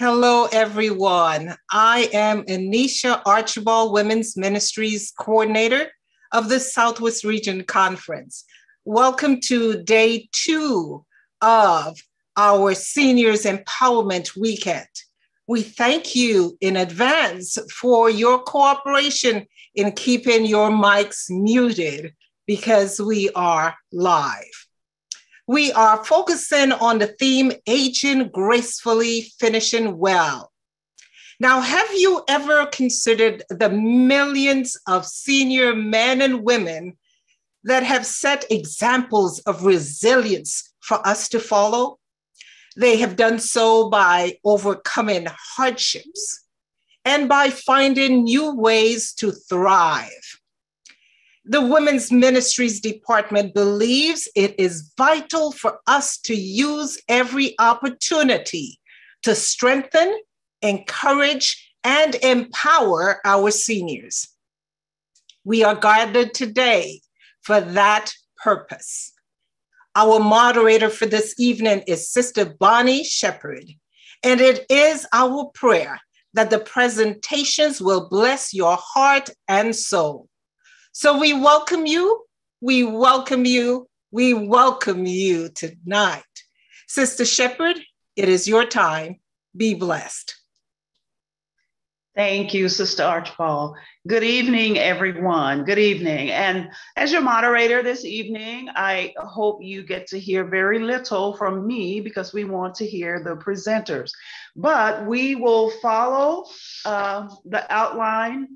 Hello, everyone. I am Anisha Archibald, Women's Ministries Coordinator of the Southwest Region Conference. Welcome to day two of our Seniors Empowerment Weekend. We thank you in advance for your cooperation in keeping your mics muted because we are live. We are focusing on the theme aging gracefully, finishing well. Now, have you ever considered the millions of senior men and women that have set examples of resilience for us to follow? They have done so by overcoming hardships and by finding new ways to thrive the Women's Ministries Department believes it is vital for us to use every opportunity to strengthen, encourage, and empower our seniors. We are gathered today for that purpose. Our moderator for this evening is Sister Bonnie Shepherd, and it is our prayer that the presentations will bless your heart and soul. So we welcome you. We welcome you. We welcome you tonight. Sister Shepherd, it is your time. Be blessed. Thank you, Sister Archibald. Good evening, everyone. Good evening. And as your moderator this evening, I hope you get to hear very little from me because we want to hear the presenters. But we will follow uh, the outline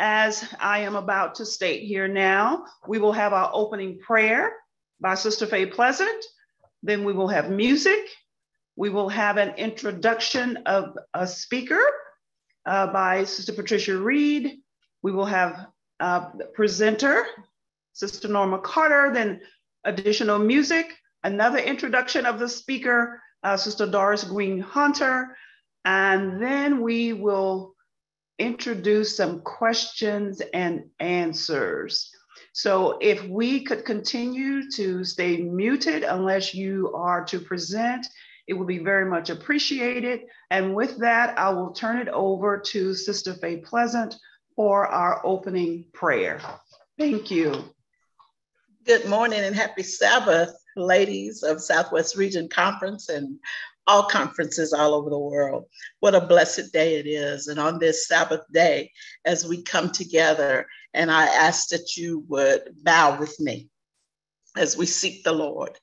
as I am about to state here now. We will have our opening prayer by Sister Faye Pleasant. Then we will have music. We will have an introduction of a speaker uh, by Sister Patricia Reed. We will have a presenter, Sister Norma Carter, then additional music, another introduction of the speaker, uh, Sister Doris Green Hunter, and then we will introduce some questions and answers. So if we could continue to stay muted unless you are to present, it would be very much appreciated. And with that, I will turn it over to Sister Faye Pleasant for our opening prayer. Thank you. Good morning and happy Sabbath, ladies of Southwest Region Conference and all conferences all over the world. What a blessed day it is. And on this Sabbath day, as we come together, and I ask that you would bow with me as we seek the Lord.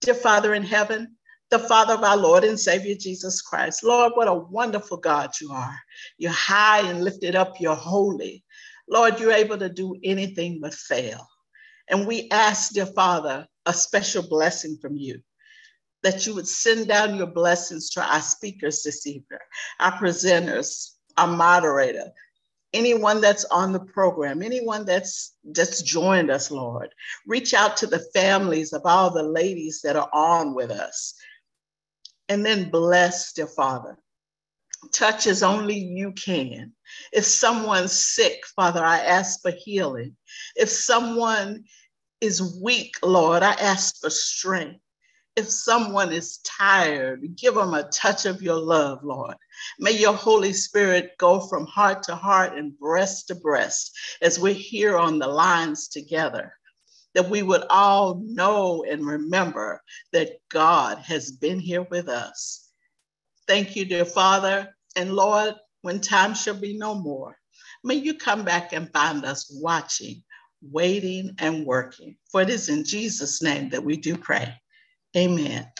Dear Father in heaven, the Father of our Lord and Savior Jesus Christ. Lord, what a wonderful God you are. You're high and lifted up, you're holy. Lord, you're able to do anything but fail. And we ask, dear Father, a special blessing from you that you would send down your blessings to our speakers this evening, our presenters, our moderator, anyone that's on the program, anyone that's just joined us, Lord. Reach out to the families of all the ladies that are on with us. And then bless, dear Father. Touch as only you can. If someone's sick, Father, I ask for healing. If someone is weak, Lord, I ask for strength if someone is tired, give them a touch of your love, Lord. May your Holy Spirit go from heart to heart and breast to breast as we're here on the lines together, that we would all know and remember that God has been here with us. Thank you, dear Father. And Lord, when time shall be no more, may you come back and find us watching, waiting, and working. For it is in Jesus' name that we do pray. Amen.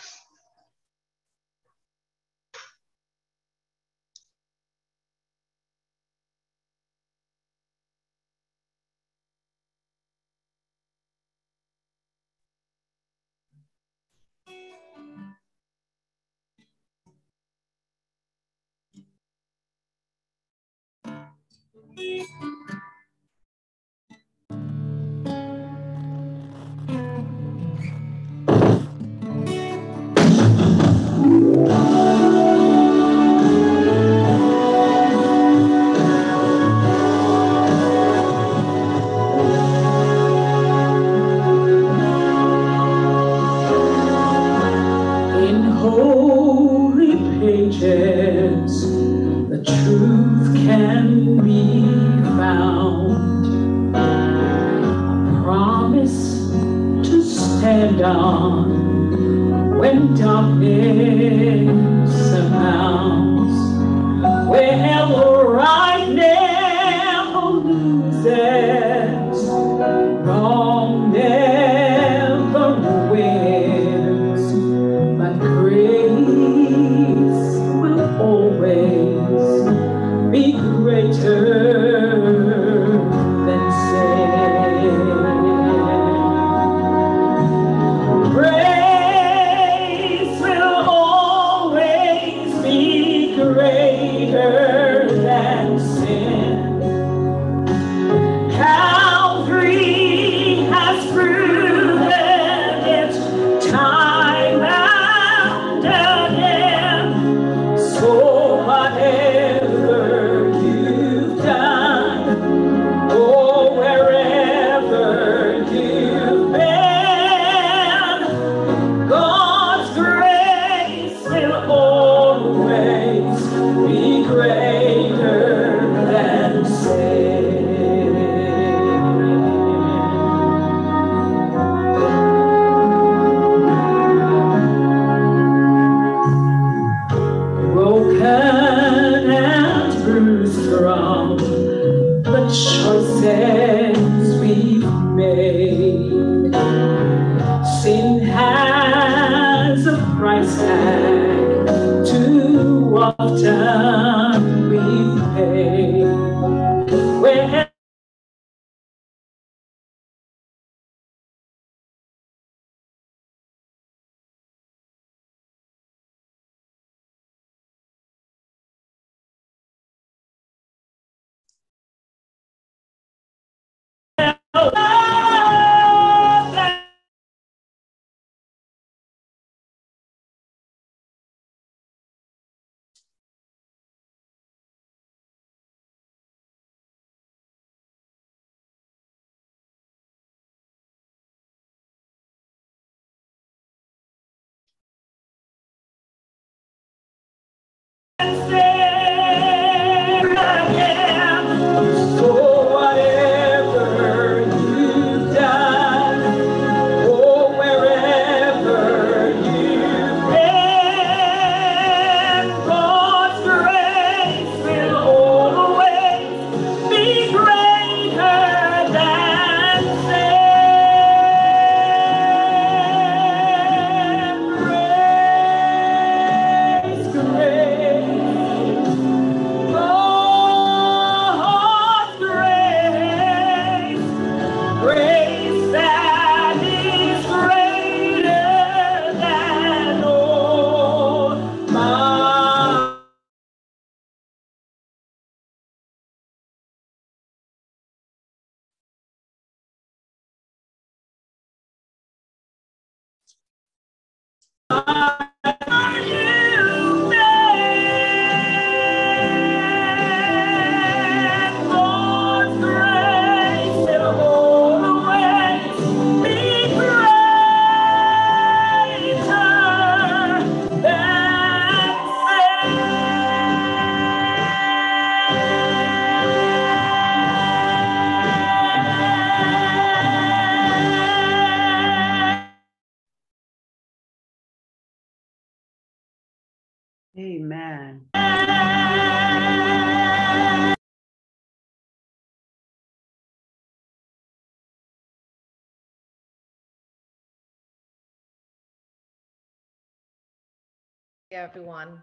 Everyone.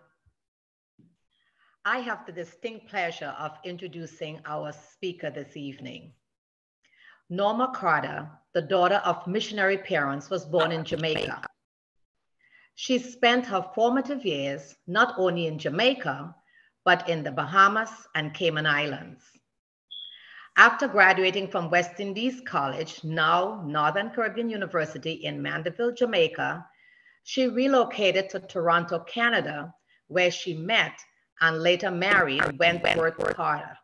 I have the distinct pleasure of introducing our speaker this evening. Norma Carter, the daughter of missionary parents, was born in Jamaica. She spent her formative years not only in Jamaica, but in the Bahamas and Cayman Islands. After graduating from West Indies College, now Northern Caribbean University in Mandeville, Jamaica, she relocated to Toronto, Canada, where she met and later married Wentworth Carter.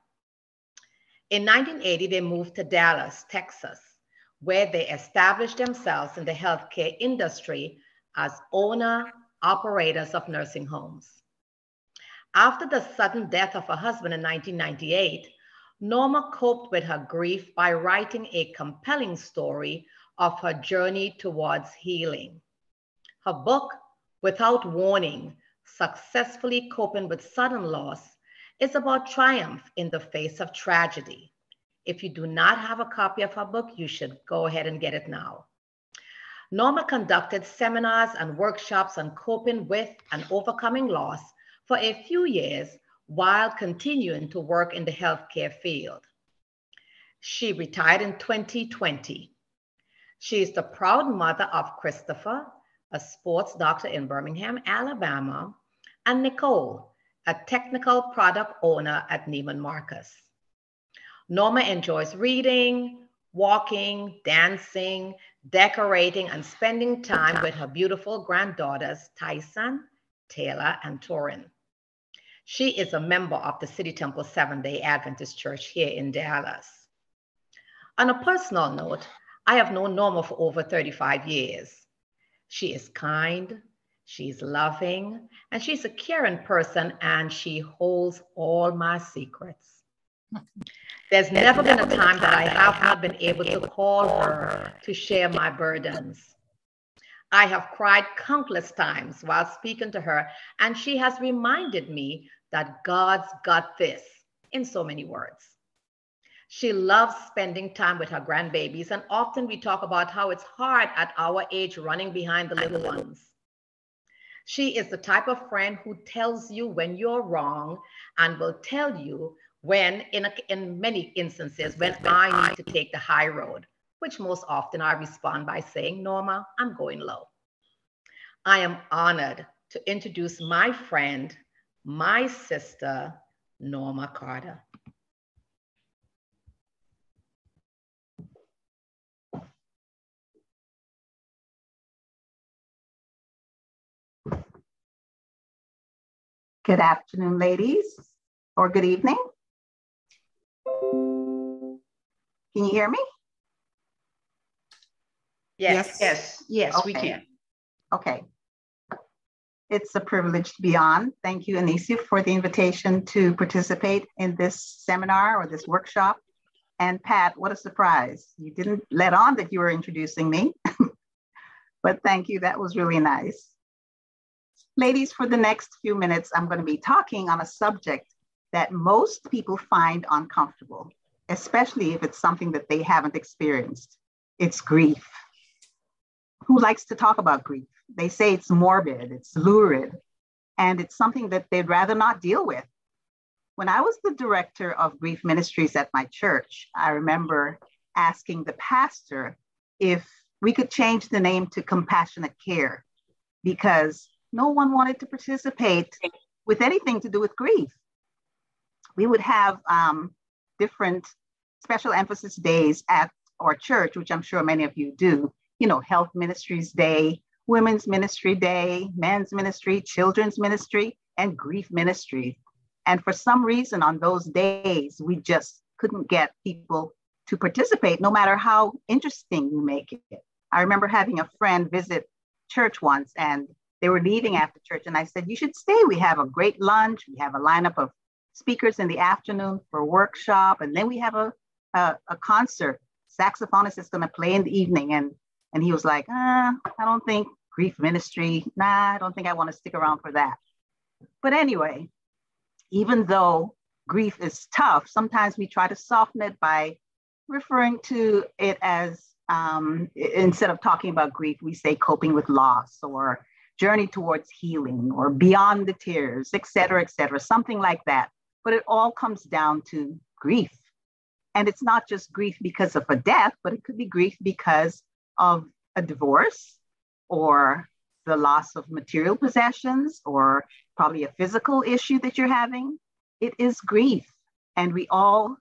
In 1980, they moved to Dallas, Texas, where they established themselves in the healthcare industry as owner operators of nursing homes. After the sudden death of her husband in 1998, Norma coped with her grief by writing a compelling story of her journey towards healing. Her book, Without Warning Successfully Coping with Sudden Loss, is about triumph in the face of tragedy. If you do not have a copy of her book, you should go ahead and get it now. Norma conducted seminars and workshops on coping with and overcoming loss for a few years while continuing to work in the healthcare field. She retired in 2020. She is the proud mother of Christopher, a sports doctor in Birmingham, Alabama, and Nicole, a technical product owner at Neiman Marcus. Norma enjoys reading, walking, dancing, decorating, and spending time with her beautiful granddaughters, Tyson, Taylor, and Torin. She is a member of the City Temple Seventh day Adventist Church here in Dallas. On a personal note, I have known Norma for over 35 years. She is kind, she's loving, and she's a caring person, and she holds all my secrets. There's, There's never, been a time that I have not been able to call her to share my burdens. I have cried countless times while speaking to her, and she has reminded me that God's got this in so many words. She loves spending time with her grandbabies, and often we talk about how it's hard at our age running behind the little ones. She is the type of friend who tells you when you're wrong and will tell you when in, a, in many instances when I need to take the high road, which most often I respond by saying, Norma, I'm going low. I am honored to introduce my friend, my sister, Norma Carter. Good afternoon, ladies, or good evening. Can you hear me? Yes, yes, yes, okay. we can. Okay. It's a privilege to be on. Thank you, Anisha, for the invitation to participate in this seminar or this workshop. And Pat, what a surprise. You didn't let on that you were introducing me, but thank you. That was really nice. Ladies, for the next few minutes, I'm going to be talking on a subject that most people find uncomfortable especially if it's something that they haven't experienced. It's grief. Who likes to talk about grief? They say it's morbid, it's lurid, and it's something that they'd rather not deal with. When I was the director of grief ministries at my church, I remember asking the pastor if we could change the name to compassionate care because no one wanted to participate with anything to do with grief. We would have um, different special emphasis days at our church, which I'm sure many of you do, you know, Health Ministries Day, Women's Ministry Day, Men's Ministry, Children's Ministry, and Grief Ministry. And for some reason on those days, we just couldn't get people to participate, no matter how interesting you make it. I remember having a friend visit church once and they were leaving after church. And I said, You should stay. We have a great lunch. We have a lineup of speakers in the afternoon for a workshop. And then we have a a, a concert. Saxophonist is going to play in the evening. And, and he was like, uh, I don't think grief ministry, nah, I don't think I want to stick around for that. But anyway, even though grief is tough, sometimes we try to soften it by referring to it as um, instead of talking about grief, we say coping with loss or journey towards healing or beyond the tears, et cetera, et cetera, something like that. But it all comes down to grief. And it's not just grief because of a death, but it could be grief because of a divorce or the loss of material possessions or probably a physical issue that you're having. It is grief. And we all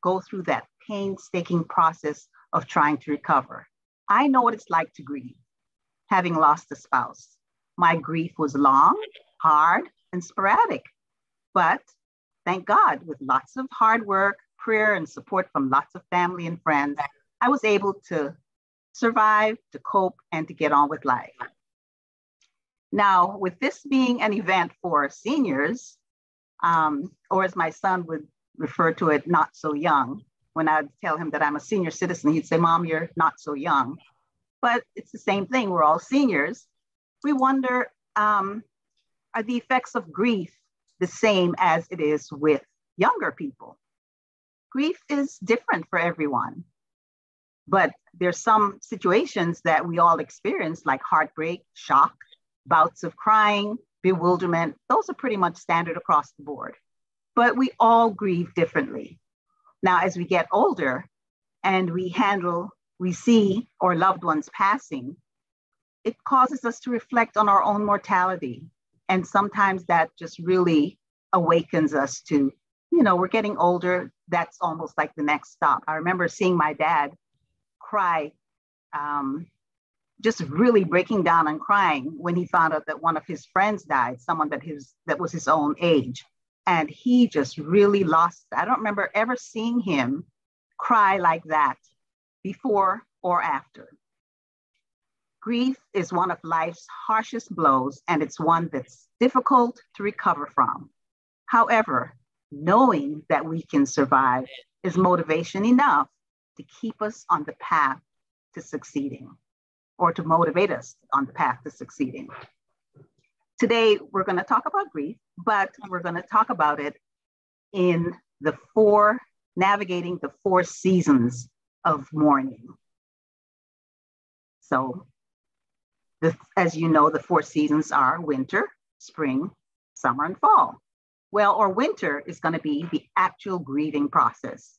go through that painstaking process of trying to recover. I know what it's like to grieve, having lost a spouse. My grief was long, hard, and sporadic. But thank God, with lots of hard work, prayer and support from lots of family and friends, I was able to survive, to cope, and to get on with life. Now, with this being an event for seniors, um, or as my son would refer to it, not so young, when I'd tell him that I'm a senior citizen, he'd say, Mom, you're not so young. But it's the same thing, we're all seniors. We wonder um, are the effects of grief the same as it is with younger people? grief is different for everyone. But there's some situations that we all experience, like heartbreak, shock, bouts of crying, bewilderment. Those are pretty much standard across the board. But we all grieve differently. Now, as we get older and we handle, we see our loved ones passing, it causes us to reflect on our own mortality. And sometimes that just really awakens us to, you know, we're getting older. That's almost like the next stop. I remember seeing my dad cry, um, just really breaking down and crying when he found out that one of his friends died, someone that his that was his own age. And he just really lost. I don't remember ever seeing him cry like that before or after. Grief is one of life's harshest blows, and it's one that's difficult to recover from. However, knowing that we can survive is motivation enough to keep us on the path to succeeding or to motivate us on the path to succeeding. Today, we're going to talk about grief, but we're going to talk about it in the four, navigating the four seasons of mourning. So, the, as you know, the four seasons are winter, spring, summer, and fall. Well, or winter is going to be the actual grieving process.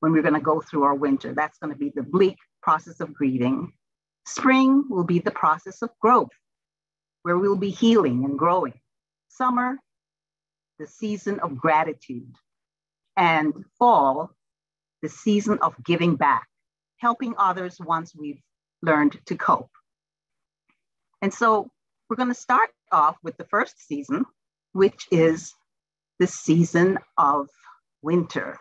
When we're going to go through our winter, that's going to be the bleak process of grieving. Spring will be the process of growth, where we'll be healing and growing. Summer, the season of gratitude. And fall, the season of giving back, helping others once we've learned to cope. And so we're going to start off with the first season, which is the season of winter.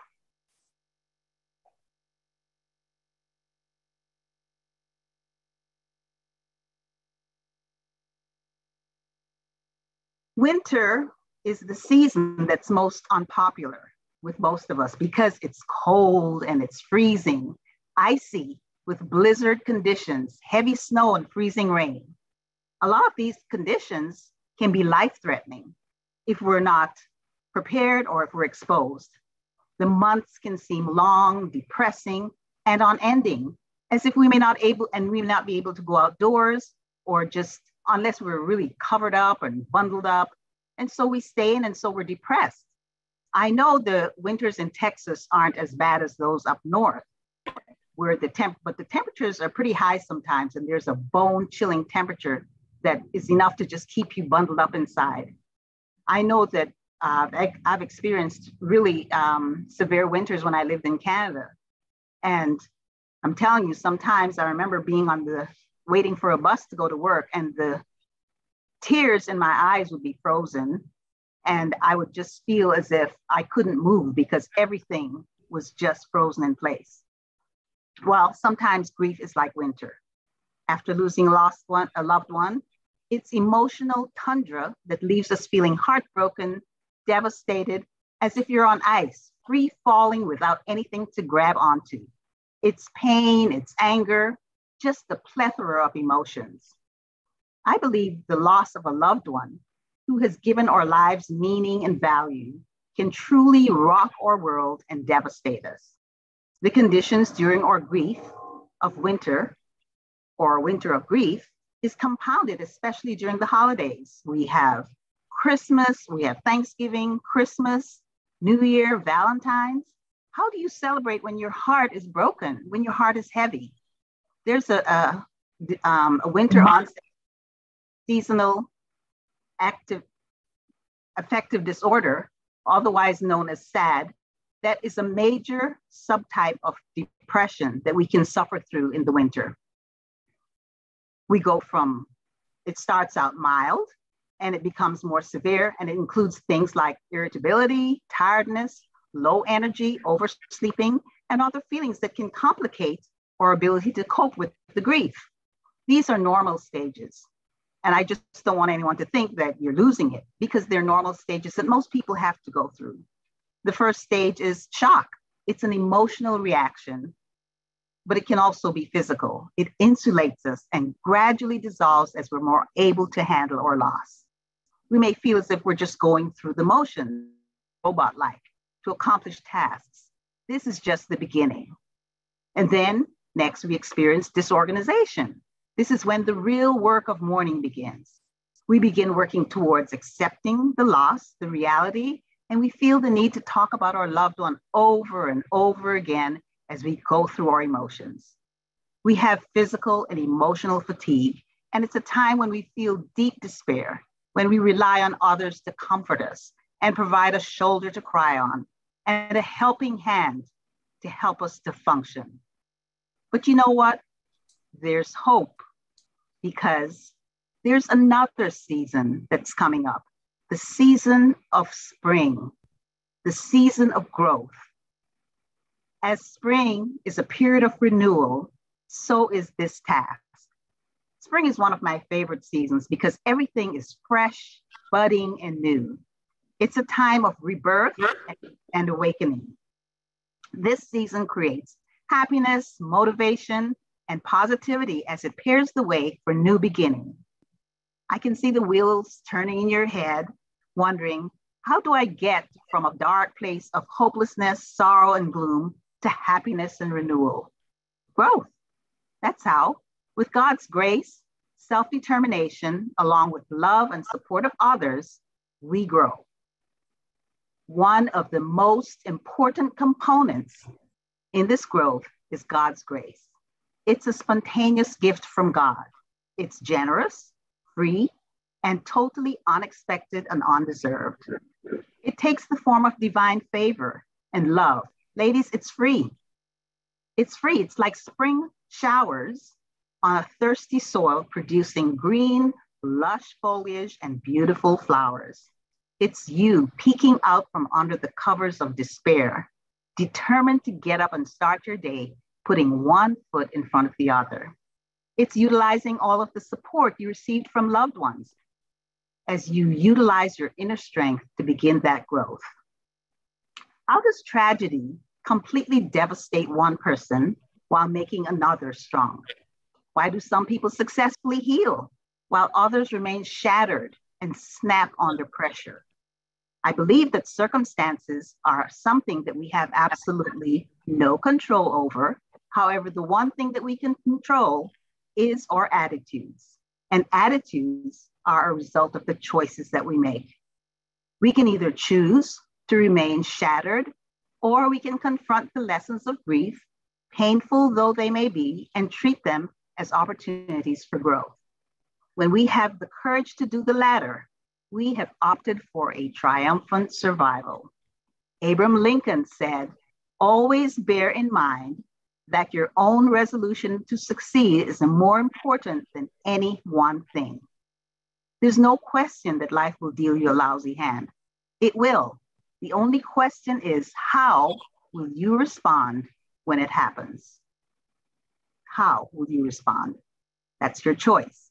Winter is the season that's most unpopular with most of us because it's cold and it's freezing, icy with blizzard conditions, heavy snow, and freezing rain a lot of these conditions can be life threatening if we're not prepared or if we're exposed. The months can seem long, depressing, and unending, as if we may not able and we may not be able to go outdoors or just unless we're really covered up and bundled up. And so we stay in and so we're depressed. I know the winters in Texas aren't as bad as those up north, where the temp, but the temperatures are pretty high sometimes, and there's a bone chilling temperature that is enough to just keep you bundled up inside. I know that uh, I, have experienced really um, severe winters when I lived in Canada. And I'm telling you, sometimes I remember being on the waiting for a bus to go to work, and the tears in my eyes would be frozen. And I would just feel as if I couldn't move because everything was just frozen in place. Well, sometimes grief is like winter. After losing lost one, a loved one, it's emotional tundra that leaves us feeling heartbroken, devastated, as if you're on ice, free falling without anything to grab onto. It's pain, it's anger, just a plethora of emotions. I believe the loss of a loved one who has given our lives meaning and value can truly rock our world and devastate us. The conditions during our grief of winter or winter of grief is compounded, especially during the holidays. We have Christmas, we have Thanksgiving, Christmas, New Year, Valentine's. How do you celebrate when your heart is broken, when your heart is heavy? There's a, a, um, a winter onset seasonal active affective disorder, otherwise known as SAD, that is a major subtype of depression that we can suffer through in the winter we go from it starts out mild and it becomes more severe and it includes things like irritability, tiredness, low energy, oversleeping, and other feelings that can complicate our ability to cope with the grief. These are normal stages. And I just don't want anyone to think that you're losing it because they're normal stages that most people have to go through. The first stage is shock. It's an emotional reaction but it can also be physical. It insulates us and gradually dissolves as we're more able to handle our loss. We may feel as if we're just going through the motions, robot like, to accomplish tasks. This is just the beginning. And then next, we experience disorganization. This is when the real work of mourning begins. We begin working towards accepting the loss, the reality, and we feel the need to talk about our loved one over and over again as we go through our emotions. We have physical and emotional fatigue, and it's a time when we feel deep despair, when we rely on others to comfort us and provide a shoulder to cry on and a helping hand to help us to function. But you know what? There's hope because there's another season that's coming up the season of spring, the season of growth. As spring is a period of renewal, so is this task. Spring is one of my favorite seasons because everything is fresh, budding, and new. It's a time of rebirth and awakening. This season creates happiness, motivation, and positivity as it paves the way for new beginning. I can see the wheels turning in your head, wondering, how do I get from a dark place of hopelessness, sorrow, and gloom to happiness and renewal? Growth. That's how. With God's grace, self determination, along with love and support of others, we grow. One of the most important components in this growth is God's grace. It's a spontaneous gift from God. It's generous, free, and totally unexpected and undeserved. It takes the form of divine favor and love. Ladies, it's free. It's free. It's like spring showers on a thirsty soil, producing green, lush foliage and beautiful flowers. It's you peeking out from under the covers of despair, determined to get up and start your day, putting one foot in front of the other. It's utilizing all of the support you received from loved ones as you utilize your inner strength to begin that growth. How does tragedy completely devastate one person while making another strong? Why do some people successfully heal while others remain shattered and snap under pressure? I believe that circumstances are something that we have absolutely no control over. However, the one thing that we can control is our attitudes. And attitudes are a result of the choices that we make. We can either choose to remain shattered, or we can confront the lessons of grief, painful though they may be, and treat them as opportunities for growth. When we have the courage to do the latter, we have opted for a triumphant survival. Abraham Lincoln said, always bear in mind that your own resolution to succeed is more important than any one thing. There's no question that life will deal you a lousy hand. It will. The only question is how will you respond when it happens? How will you respond? That's your choice.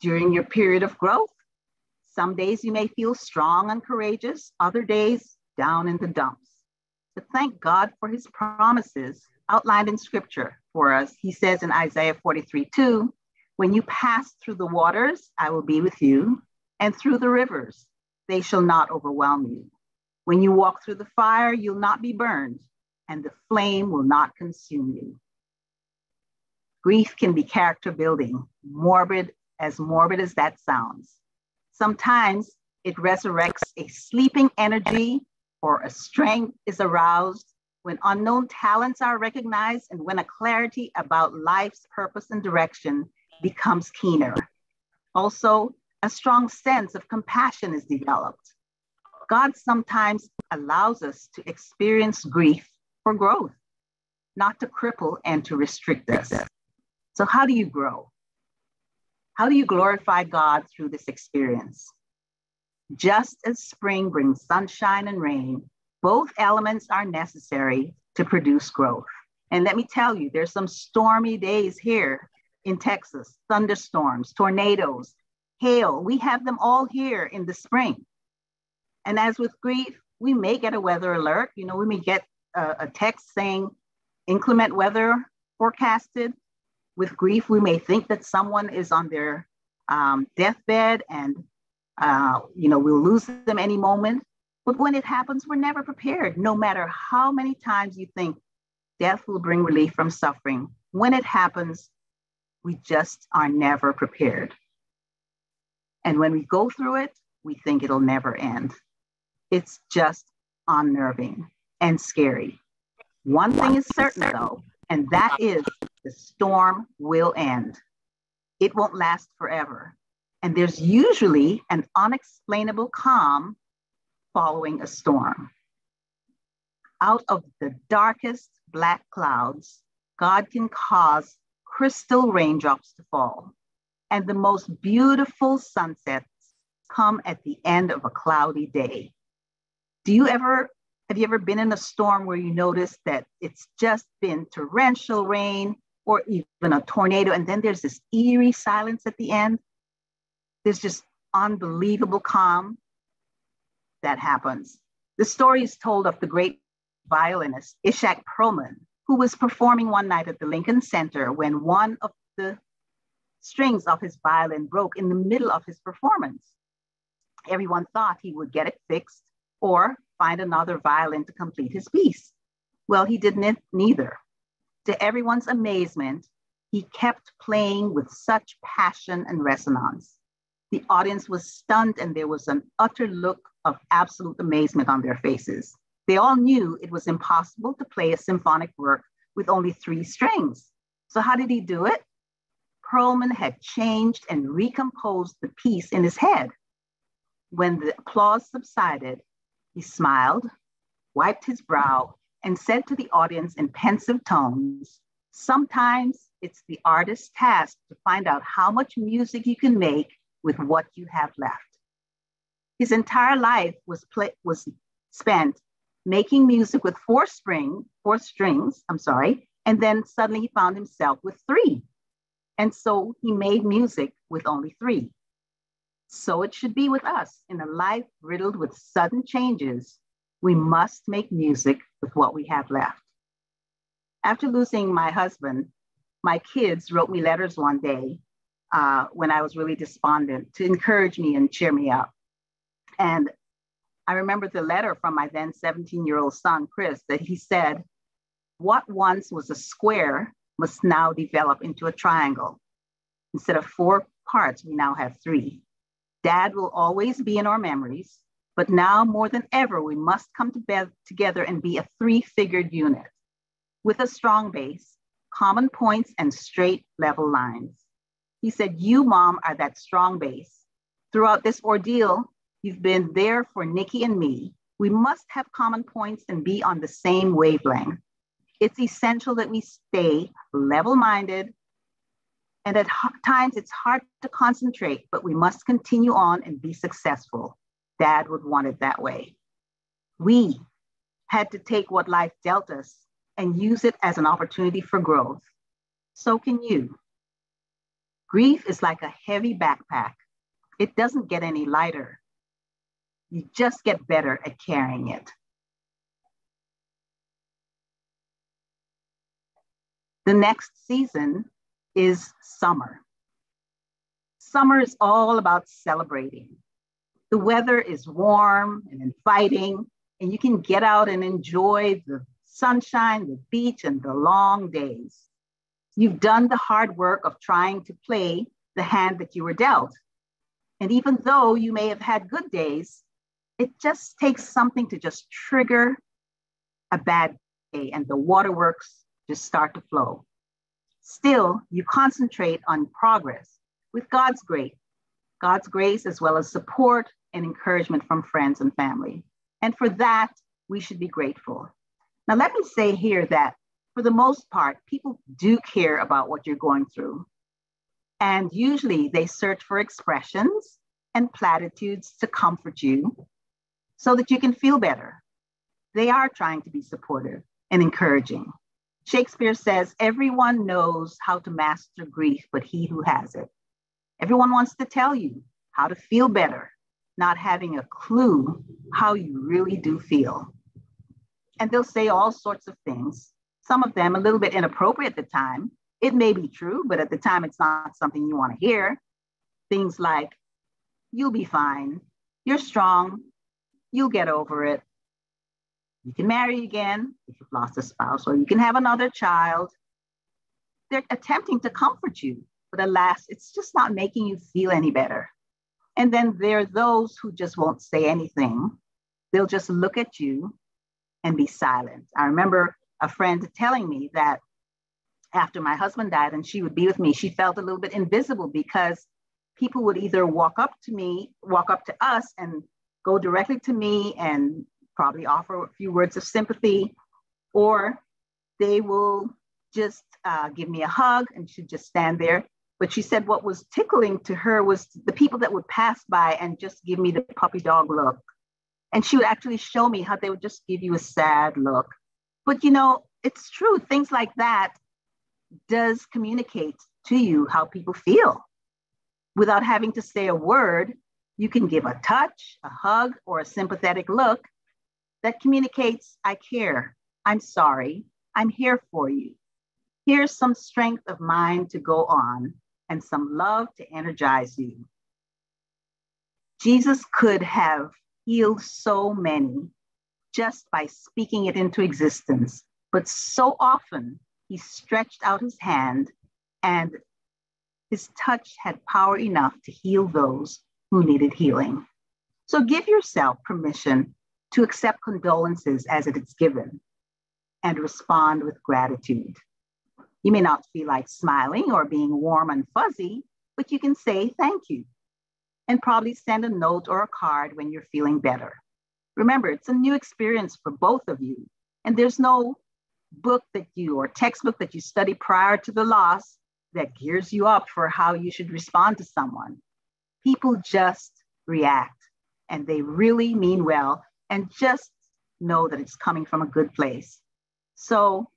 During your period of growth, some days you may feel strong and courageous, other days down in the dumps. But thank God for his promises outlined in scripture for us. He says in Isaiah 43 2, when you pass through the waters, I will be with you, and through the rivers, they shall not overwhelm you. When you walk through the fire, you'll not be burned, and the flame will not consume you. Grief can be character building, morbid, as morbid as that sounds. Sometimes it resurrects a sleeping energy or a strength is aroused when unknown talents are recognized and when a clarity about life's purpose and direction becomes keener. Also, a strong sense of compassion is developed. God sometimes allows us to experience grief for growth, not to cripple and to restrict us. So, how do you grow? How do you glorify God through this experience? Just as spring brings sunshine and rain, both elements are necessary to produce growth. And let me tell you, there's some stormy days here in Texas, thunderstorms, tornadoes, hail. We have them all here in the spring. And as with grief, we may get a weather alert. You know, we may get a, a text saying inclement weather forecasted. With grief, we may think that someone is on their um, deathbed and, uh, you know, we'll lose them any moment. But when it happens, we're never prepared, no matter how many times you think death will bring relief from suffering. When it happens, we just are never prepared. And when we go through it, we think it'll never end. It's just unnerving and scary. One thing is certain, though, and that is the storm will end. It won't last forever. And there's usually an unexplainable calm following a storm. Out of the darkest black clouds, God can cause crystal raindrops to fall. And the most beautiful sunsets come at the end of a cloudy day. Do you ever have you ever been in a storm where you notice that it's just been torrential rain or even a tornado, and then there's this eerie silence at the end? There's just unbelievable calm that happens. The story is told of the great violinist Itzhak Perlman, who was performing one night at the Lincoln Center when one of the strings of his violin broke in the middle of his performance. Everyone thought he would get it fixed or find another violin to complete his piece. Well, he did ne- neither. To everyone's amazement, he kept playing with such passion and resonance. The audience was stunned, and there was an utter look of absolute amazement on their faces. They all knew it was impossible to play a symphonic work with only three strings. So, how did he do it? Perlman had changed and recomposed the piece in his head. When the applause subsided, he smiled, wiped his brow, and said to the audience in pensive tones Sometimes it's the artist's task to find out how much music you can make with what you have left. His entire life was, play, was spent making music with four string, four strings, I'm sorry, and then suddenly he found himself with three. And so he made music with only three. So it should be with us in a life riddled with sudden changes. We must make music with what we have left. After losing my husband, my kids wrote me letters one day uh, when I was really despondent to encourage me and cheer me up. And I remember the letter from my then 17 year old son, Chris, that he said, What once was a square must now develop into a triangle. Instead of four parts, we now have three. Dad will always be in our memories, but now more than ever, we must come to bed together and be a three figured unit with a strong base, common points, and straight level lines. He said, You, mom, are that strong base. Throughout this ordeal, you've been there for Nikki and me. We must have common points and be on the same wavelength. It's essential that we stay level minded, and at times it's hard to concentrate, but we must continue on and be successful. Dad would want it that way. We had to take what life dealt us and use it as an opportunity for growth. So can you. Grief is like a heavy backpack. It doesn't get any lighter. You just get better at carrying it. The next season is summer. Summer is all about celebrating. The weather is warm and inviting, and you can get out and enjoy the sunshine, the beach, and the long days. You've done the hard work of trying to play the hand that you were dealt. And even though you may have had good days, it just takes something to just trigger a bad day, and the waterworks just start to flow. Still, you concentrate on progress with God's grace, God's grace, as well as support and encouragement from friends and family. And for that, we should be grateful. Now, let me say here that for the most part, people do care about what you're going through. And usually they search for expressions and platitudes to comfort you so that you can feel better. They are trying to be supportive and encouraging. Shakespeare says, Everyone knows how to master grief, but he who has it. Everyone wants to tell you how to feel better, not having a clue how you really do feel. And they'll say all sorts of things, some of them a little bit inappropriate at the time. It may be true, but at the time, it's not something you want to hear. Things like, you'll be fine, you're strong, You'll get over it. You can marry again if you've lost a spouse, or you can have another child. They're attempting to comfort you, but alas, it's just not making you feel any better. And then there are those who just won't say anything. They'll just look at you and be silent. I remember a friend telling me that after my husband died and she would be with me, she felt a little bit invisible because people would either walk up to me, walk up to us and go directly to me and probably offer a few words of sympathy, or they will just uh, give me a hug and she'd just stand there. But she said what was tickling to her was the people that would pass by and just give me the puppy dog look. And she would actually show me how they would just give you a sad look. But you know, it's true, things like that does communicate to you how people feel. Without having to say a word, you can give a touch, a hug, or a sympathetic look that communicates, I care, I'm sorry, I'm here for you. Here's some strength of mind to go on and some love to energize you. Jesus could have healed so many just by speaking it into existence, but so often he stretched out his hand and his touch had power enough to heal those who needed healing. So give yourself permission to accept condolences as it is given and respond with gratitude. You may not feel like smiling or being warm and fuzzy, but you can say thank you and probably send a note or a card when you're feeling better. Remember, it's a new experience for both of you, and there's no book that you or textbook that you study prior to the loss that gears you up for how you should respond to someone. People just react and they really mean well and just know that it's coming from a good place. So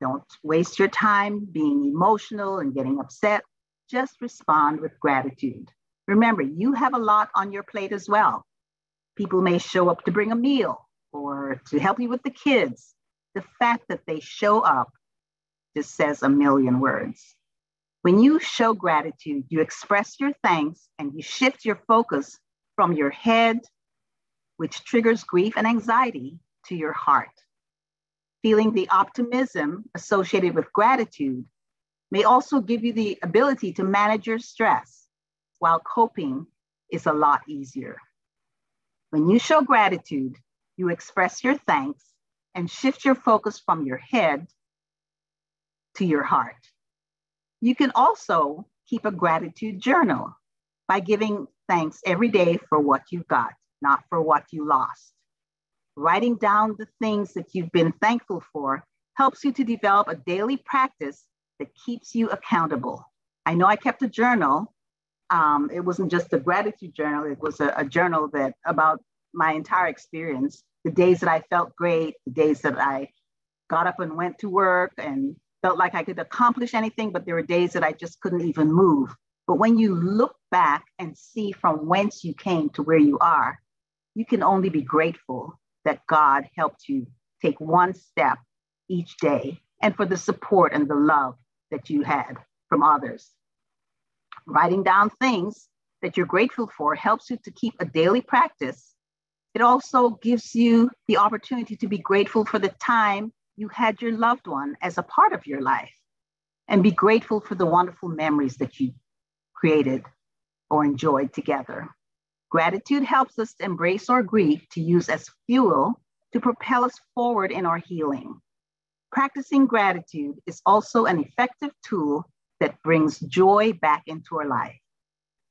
don't waste your time being emotional and getting upset. Just respond with gratitude. Remember, you have a lot on your plate as well. People may show up to bring a meal or to help you with the kids. The fact that they show up just says a million words. When you show gratitude, you express your thanks and you shift your focus from your head, which triggers grief and anxiety, to your heart. Feeling the optimism associated with gratitude may also give you the ability to manage your stress, while coping is a lot easier. When you show gratitude, you express your thanks and shift your focus from your head to your heart. You can also keep a gratitude journal by giving thanks every day for what you've got, not for what you lost. Writing down the things that you've been thankful for helps you to develop a daily practice that keeps you accountable. I know I kept a journal. Um, it wasn't just a gratitude journal, it was a, a journal that about my entire experience the days that I felt great, the days that I got up and went to work and felt like I could accomplish anything, but there were days that I just couldn't even move. But when you look back and see from whence you came to where you are, you can only be grateful that God helped you take one step each day and for the support and the love that you had from others. Writing down things that you're grateful for helps you to keep a daily practice. It also gives you the opportunity to be grateful for the time you had your loved one as a part of your life and be grateful for the wonderful memories that you created or enjoyed together. Gratitude helps us to embrace our grief to use as fuel to propel us forward in our healing. Practicing gratitude is also an effective tool that brings joy back into our life.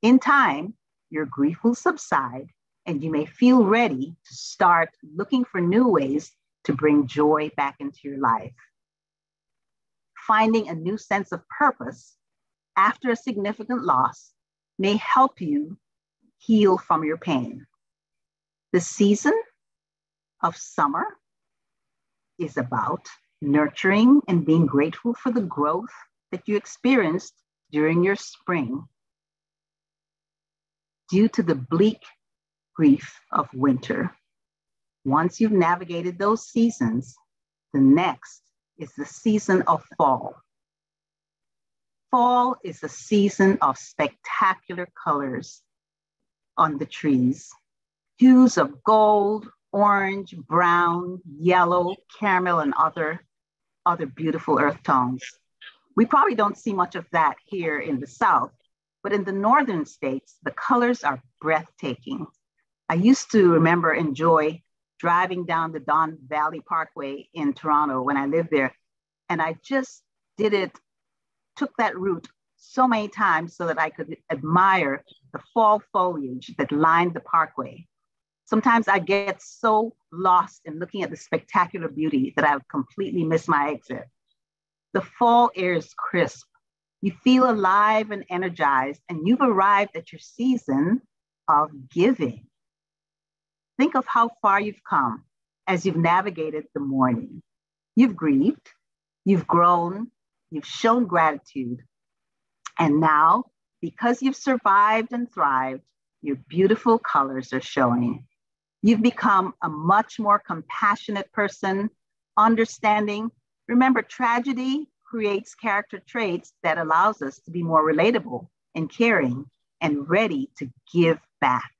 In time, your grief will subside and you may feel ready to start looking for new ways to bring joy back into your life. Finding a new sense of purpose after a significant loss may help you heal from your pain. The season of summer is about nurturing and being grateful for the growth that you experienced during your spring due to the bleak grief of winter once you've navigated those seasons, the next is the season of fall. Fall is a season of spectacular colors on the trees. hues of gold, orange, brown, yellow, caramel, and other, other beautiful earth tones. We probably don't see much of that here in the South, but in the Northern states, the colors are breathtaking. I used to remember enjoy driving down the Don Valley Parkway in Toronto when I lived there. And I just did it, took that route so many times so that I could admire the fall foliage that lined the parkway. Sometimes I get so lost in looking at the spectacular beauty that I've completely missed my exit. The fall air is crisp. You feel alive and energized, and you've arrived at your season of giving. Think of how far you've come as you've navigated the mourning. You've grieved, you've grown, you've shown gratitude. And now, because you've survived and thrived, your beautiful colors are showing. You've become a much more compassionate person, understanding. Remember, tragedy creates character traits that allows us to be more relatable and caring and ready to give back.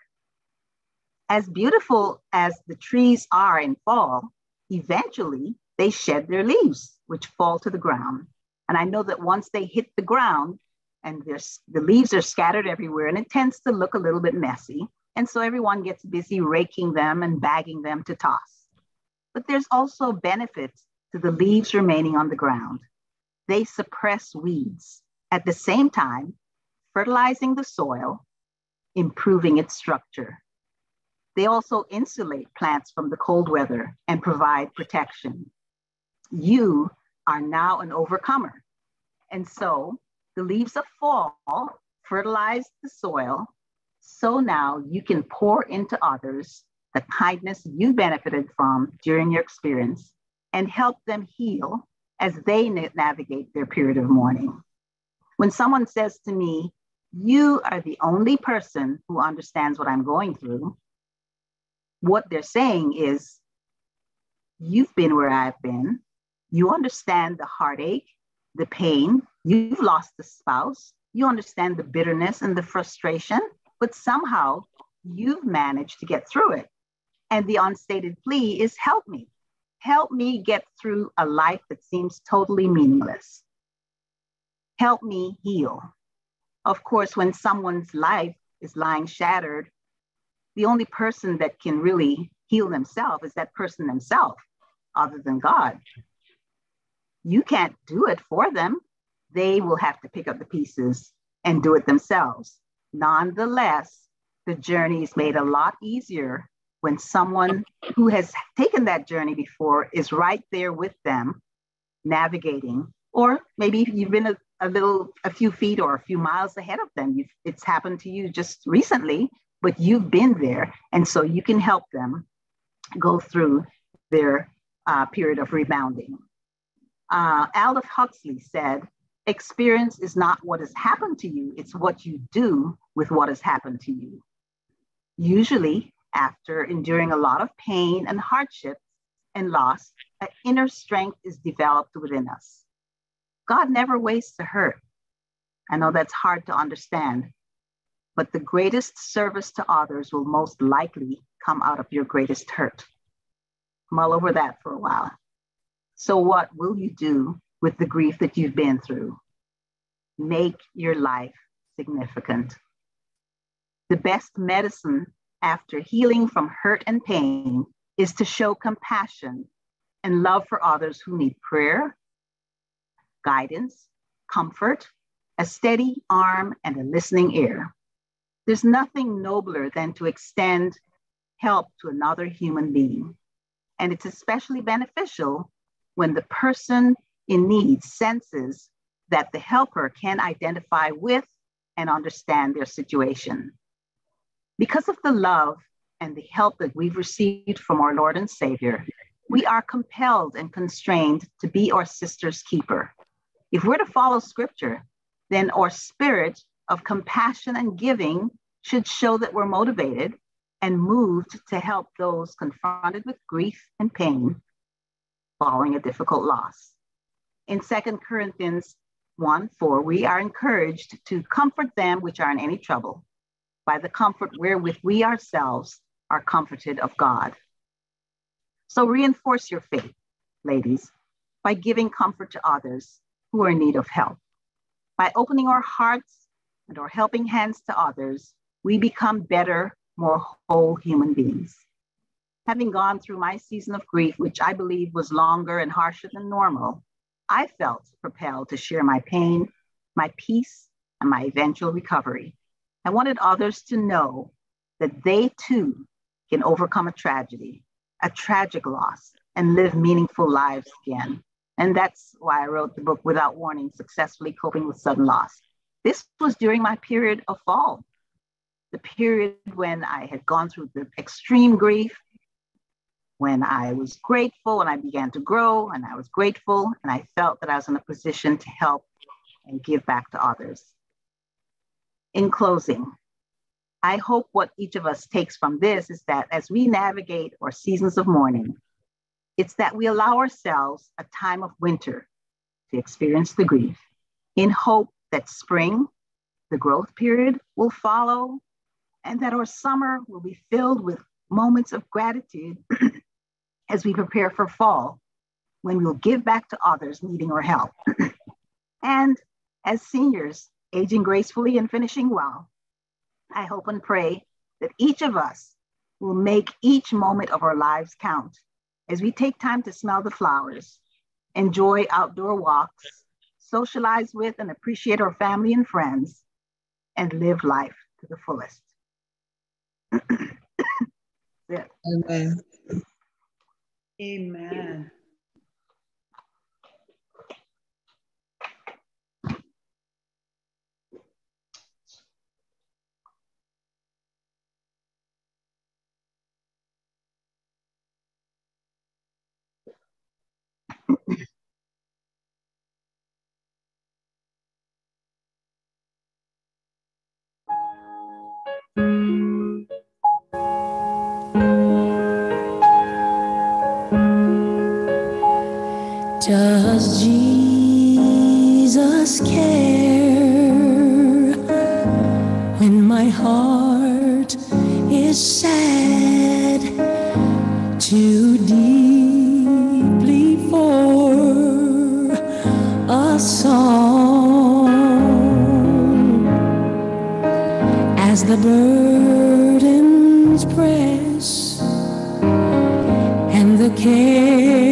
As beautiful as the trees are in fall, eventually they shed their leaves, which fall to the ground. And I know that once they hit the ground and the leaves are scattered everywhere, and it tends to look a little bit messy. And so everyone gets busy raking them and bagging them to toss. But there's also benefits to the leaves remaining on the ground. They suppress weeds, at the same time, fertilizing the soil, improving its structure. They also insulate plants from the cold weather and provide protection. You are now an overcomer. And so the leaves of fall fertilize the soil. So now you can pour into others the kindness you benefited from during your experience and help them heal as they navigate their period of mourning. When someone says to me, You are the only person who understands what I'm going through, what they're saying is, you've been where I've been. You understand the heartache, the pain. You've lost the spouse. You understand the bitterness and the frustration, but somehow you've managed to get through it. And the unstated plea is help me. Help me get through a life that seems totally meaningless. Help me heal. Of course, when someone's life is lying shattered the only person that can really heal themselves is that person themselves, other than God. You can't do it for them. They will have to pick up the pieces and do it themselves. Nonetheless, the journey is made a lot easier when someone who has taken that journey before is right there with them, navigating, or maybe you've been a, a little, a few feet or a few miles ahead of them. You've, it's happened to you just recently but you've been there. And so you can help them go through their uh, period of rebounding. Uh, Aldous Huxley said, experience is not what has happened to you, it's what you do with what has happened to you. Usually, after enduring a lot of pain and hardship and loss, an inner strength is developed within us. God never wastes a hurt. I know that's hard to understand, but the greatest service to others will most likely come out of your greatest hurt. Mull over that for a while. So, what will you do with the grief that you've been through? Make your life significant. The best medicine after healing from hurt and pain is to show compassion and love for others who need prayer, guidance, comfort, a steady arm, and a listening ear. There's nothing nobler than to extend help to another human being. And it's especially beneficial when the person in need senses that the helper can identify with and understand their situation. Because of the love and the help that we've received from our Lord and Savior, we are compelled and constrained to be our sister's keeper. If we're to follow scripture, then our spirit of compassion and giving should show that we're motivated and moved to help those confronted with grief and pain following a difficult loss. In 2 Corinthians 1 4, we are encouraged to comfort them which are in any trouble by the comfort wherewith we ourselves are comforted of God. So reinforce your faith, ladies, by giving comfort to others who are in need of help. By opening our hearts and our helping hands to others, we become better, more whole human beings. Having gone through my season of grief, which I believe was longer and harsher than normal, I felt propelled to share my pain, my peace, and my eventual recovery. I wanted others to know that they too can overcome a tragedy, a tragic loss, and live meaningful lives again. And that's why I wrote the book Without Warning Successfully Coping with Sudden Loss. This was during my period of fall, the period when I had gone through the extreme grief when I was grateful and I began to grow and I was grateful and I felt that I was in a position to help and give back to others. In closing, I hope what each of us takes from this is that as we navigate our seasons of mourning, it's that we allow ourselves a time of winter to experience the grief in hope that spring, the growth period, will follow and that our summer will be filled with moments of gratitude as we prepare for fall, when we'll give back to others needing our help. and as seniors, aging gracefully and finishing well, I hope and pray that each of us will make each moment of our lives count as we take time to smell the flowers, enjoy outdoor walks, socialize with and appreciate our family and friends, and live life to the fullest. Amen. Amen. Does Jesus care when my heart is sad too deeply for a song? As the burdens press and the cares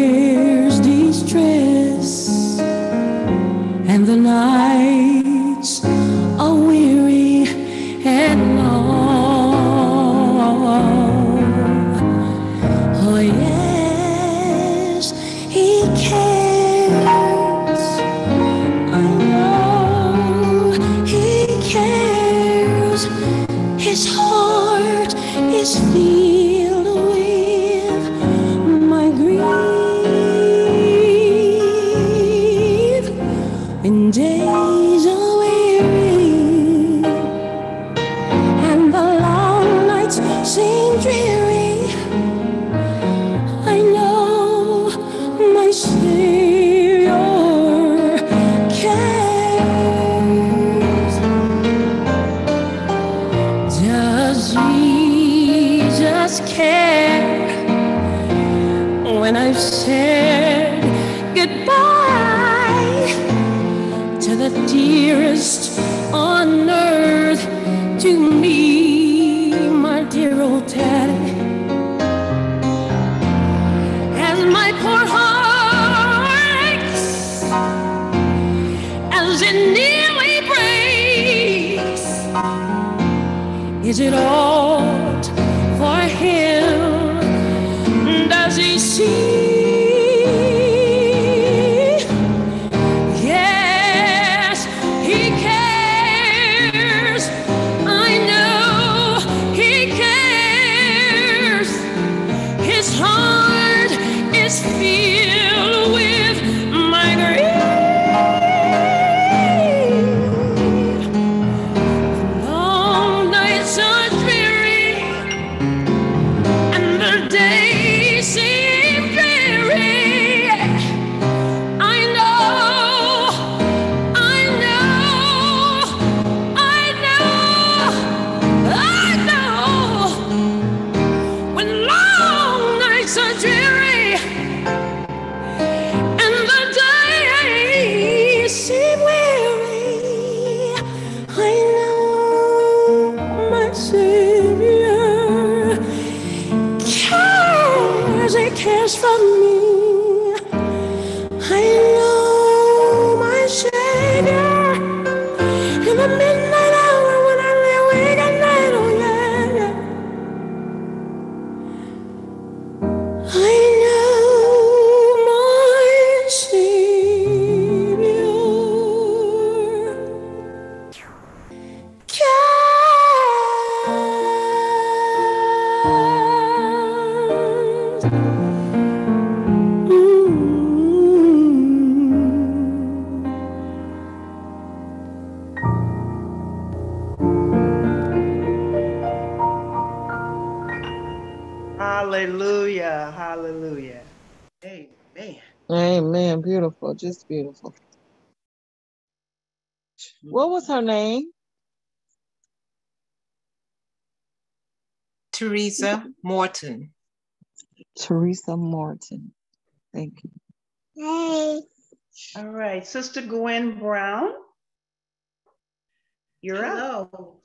beautiful, just beautiful. What was her name? Teresa Morton. Teresa Morton. Thank you. Hey. All right, Sister Gwen Brown. You're Hello.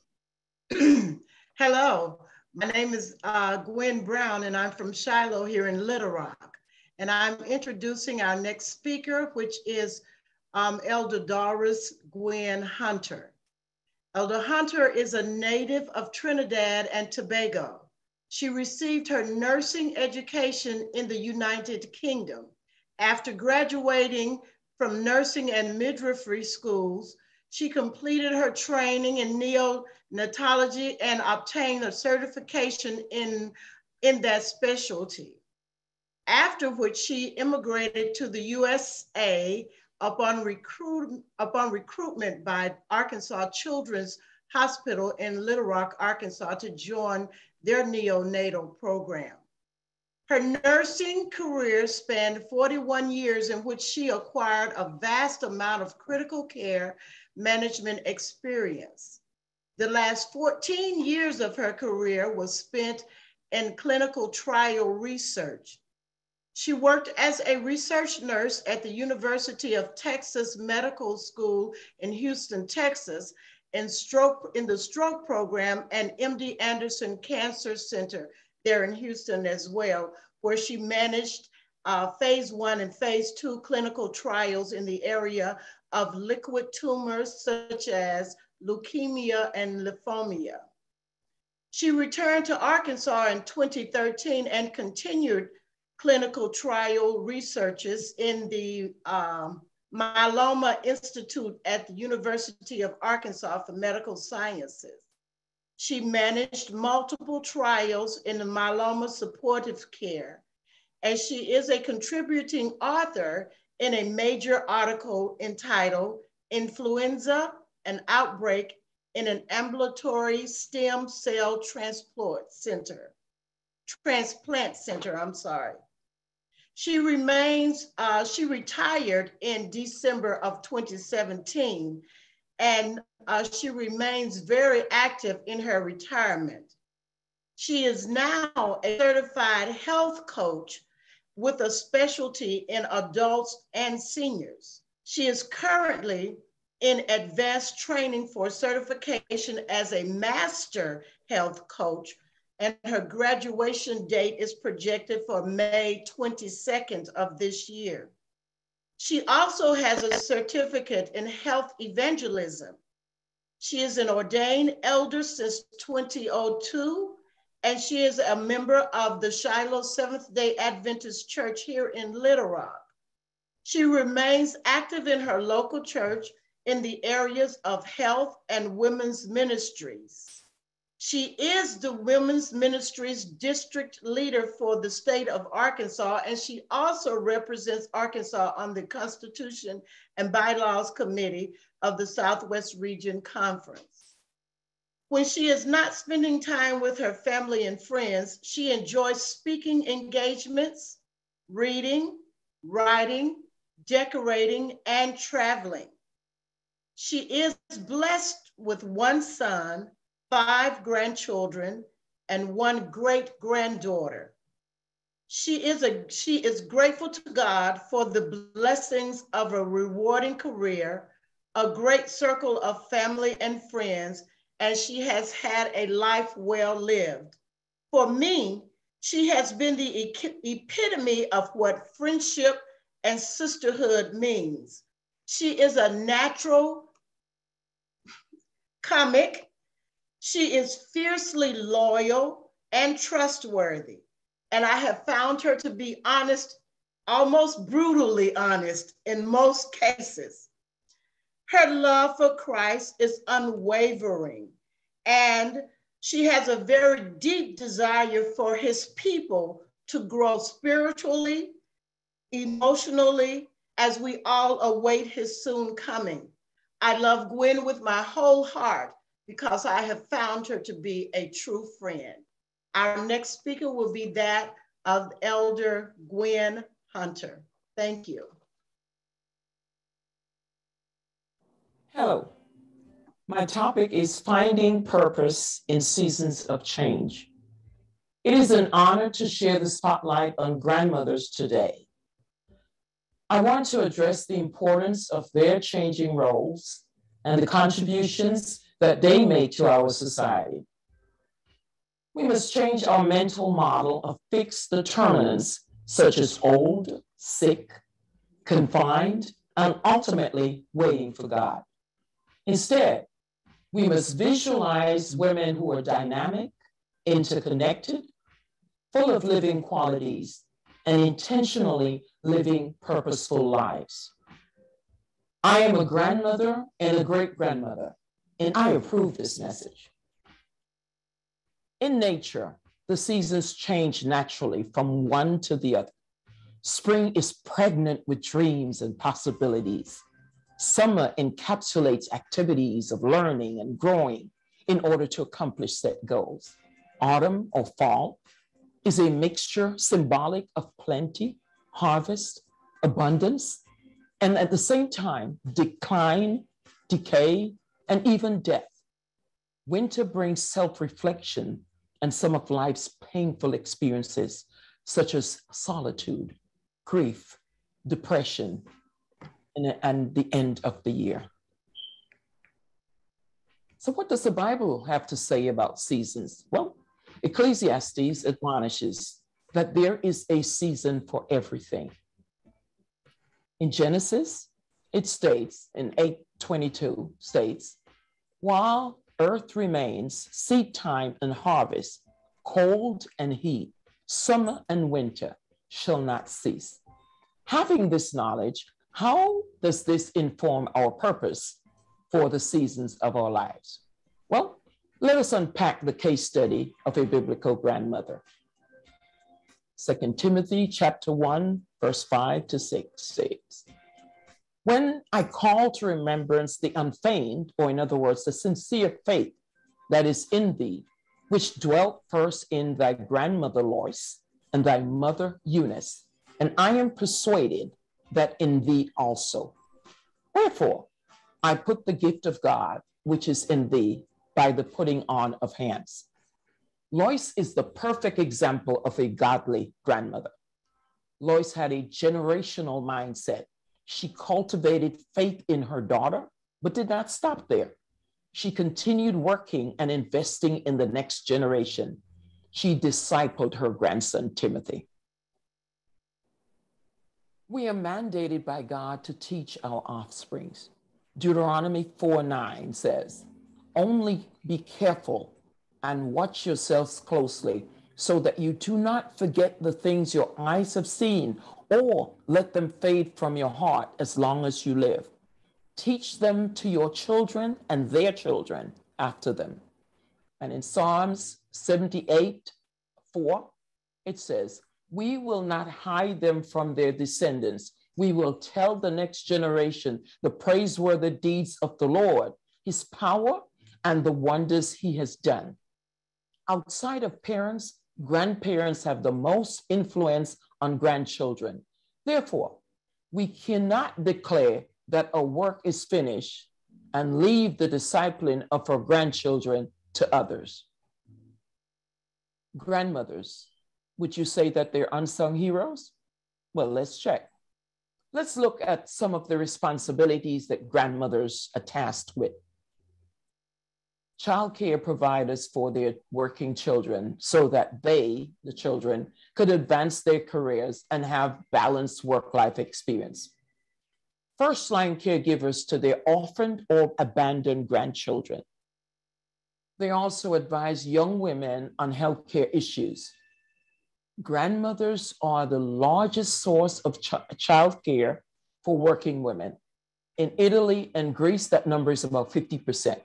Hello. My name is uh, Gwen Brown, and I'm from Shiloh here in Little Rock. And I'm introducing our next speaker, which is um, Elder Doris Gwen Hunter. Elder Hunter is a native of Trinidad and Tobago. She received her nursing education in the United Kingdom. After graduating from nursing and midwifery schools, she completed her training in neonatology and obtained a certification in, in that specialty. After which she immigrated to the USA upon, recruit, upon recruitment by Arkansas Children's Hospital in Little Rock, Arkansas to join their neonatal program. Her nursing career spanned 41 years in which she acquired a vast amount of critical care management experience. The last 14 years of her career was spent in clinical trial research. She worked as a research nurse at the University of Texas Medical School in Houston, Texas, in, stroke, in the stroke program and MD Anderson Cancer Center there in Houston as well, where she managed uh, phase one and phase two clinical trials in the area of liquid tumors such as leukemia and lymphoma. She returned to Arkansas in 2013 and continued clinical trial researches in the um, Myeloma Institute at the University of Arkansas for Medical Sciences. She managed multiple trials in the myeloma supportive care, and she is a contributing author in a major article entitled Influenza, an Outbreak in an Ambulatory Stem Cell Transplant Center. Transplant Center, I'm sorry. She remains, uh, she retired in December of 2017, and uh, she remains very active in her retirement. She is now a certified health coach with a specialty in adults and seniors. She is currently in advanced training for certification as a master health coach, and her graduation date is projected for May 22nd of this year. She also has a certificate in health evangelism. She is an ordained elder since 2002 and she is a member of the Shiloh Seventh day Adventist Church here in Little Rock. She remains active in her local church in the areas of health and women's ministries. She is the Women's Ministries District Leader for the state of Arkansas, and she also represents Arkansas on the Constitution and Bylaws Committee of the Southwest Region Conference. When she is not spending time with her family and friends, she enjoys speaking engagements, reading, writing, decorating, and traveling. She is blessed with one son, five grandchildren, and one great granddaughter. She is, a, she is grateful to God for the blessings of a rewarding career, a great circle of family and friends, and she has had a life well lived. For me, she has been the epitome of what friendship and sisterhood means. She is a natural comic. She is fiercely loyal and trustworthy. And I have found her to be honest, almost brutally honest in most cases. Her love for Christ is unwavering, and she has a very deep desire for his people to grow spiritually, emotionally, as we all await his soon coming. I love Gwen with my whole heart because I have found her to be a true friend. Our next speaker will be that of Elder Gwen Hunter. Thank you. Hello. My topic is finding purpose in seasons of change. It is an honor to share the spotlight on grandmothers today. I want to address the importance of their changing roles and the contributions that they make to our society. We must change our mental model of fixed determinants such as old, sick, confined, and ultimately waiting for God. Instead, we must visualize women who are dynamic, interconnected, full of living qualities, and intentionally living purposeful lives. I am a grandmother and a great grandmother, and I approve this message. In nature, the seasons change naturally from one to the other. Spring is pregnant with dreams and possibilities. Summer encapsulates activities of learning and growing in order to accomplish set goals. Autumn or fall is a mixture symbolic of plenty, harvest, abundance, and at the same time, decline, decay, and even death. Winter brings self reflection and some of life's painful experiences, such as solitude, grief, depression, and, and the end of the year. So, what does the Bible have to say about seasons? Well, Ecclesiastes admonishes that there is a season for everything. In Genesis, it states in 822 states, while earth remains, seed time and harvest, cold and heat, summer and winter, shall not cease. Having this knowledge, how does this inform our purpose for the seasons of our lives? Well, let us unpack the case study of a biblical grandmother. Second Timothy chapter 1, verse 5 to 6 says, When I call to remembrance the unfeigned, or in other words, the sincere faith that is in thee, which dwelt first in thy grandmother Lois and thy mother Eunice, and I am persuaded that in thee also. Wherefore, I put the gift of God which is in thee by the putting on of hands. Lois is the perfect example of a godly grandmother. Lois had a generational mindset. She cultivated faith in her daughter, but did not stop there. She continued working and investing in the next generation. She discipled her grandson, Timothy. We are mandated by God to teach our offsprings. Deuteronomy 4 9 says, Only be careful and watch yourselves closely so that you do not forget the things your eyes have seen or let them fade from your heart as long as you live. Teach them to your children and their children after them. And in Psalms 78 4, it says, we will not hide them from their descendants. We will tell the next generation the praiseworthy deeds of the Lord, his power, and the wonders he has done. Outside of parents, grandparents have the most influence on grandchildren. Therefore, we cannot declare that a work is finished and leave the discipline of our grandchildren to others. Grandmothers, would you say that they're unsung heroes? Well, let's check. Let's look at some of the responsibilities that grandmothers are tasked with. Childcare providers for their working children so that they, the children, could advance their careers and have balanced work life experience. First line caregivers to their orphaned or abandoned grandchildren. They also advise young women on healthcare issues grandmothers are the largest source of ch- child care for working women. In Italy and Greece, that number is about 50%.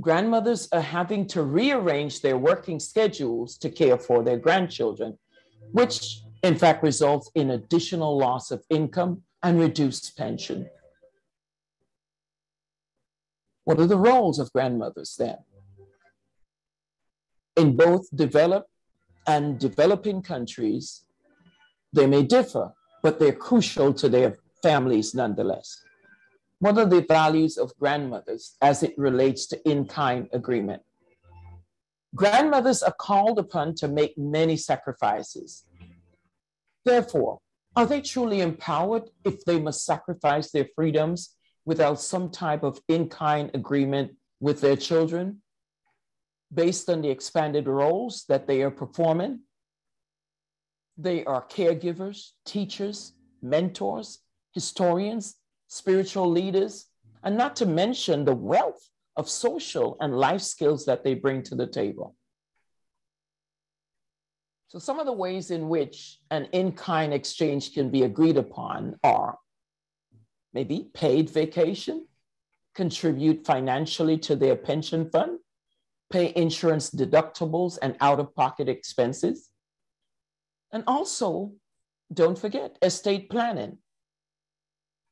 Grandmothers are having to rearrange their working schedules to care for their grandchildren, which in fact results in additional loss of income and reduced pension. What are the roles of grandmothers then? In both developed and developing countries, they may differ, but they're crucial to their families nonetheless. What are the values of grandmothers as it relates to in-kind agreement? Grandmothers are called upon to make many sacrifices. Therefore, are they truly empowered if they must sacrifice their freedoms without some type of in kind agreement with their children based on the expanded roles that they are performing? They are caregivers, teachers, mentors, historians, spiritual leaders, and not to mention the wealth of social and life skills that they bring to the table. So, some of the ways in which an in kind exchange can be agreed upon are maybe paid vacation, contribute financially to their pension fund, pay insurance deductibles and out of pocket expenses. And also, don't forget estate planning.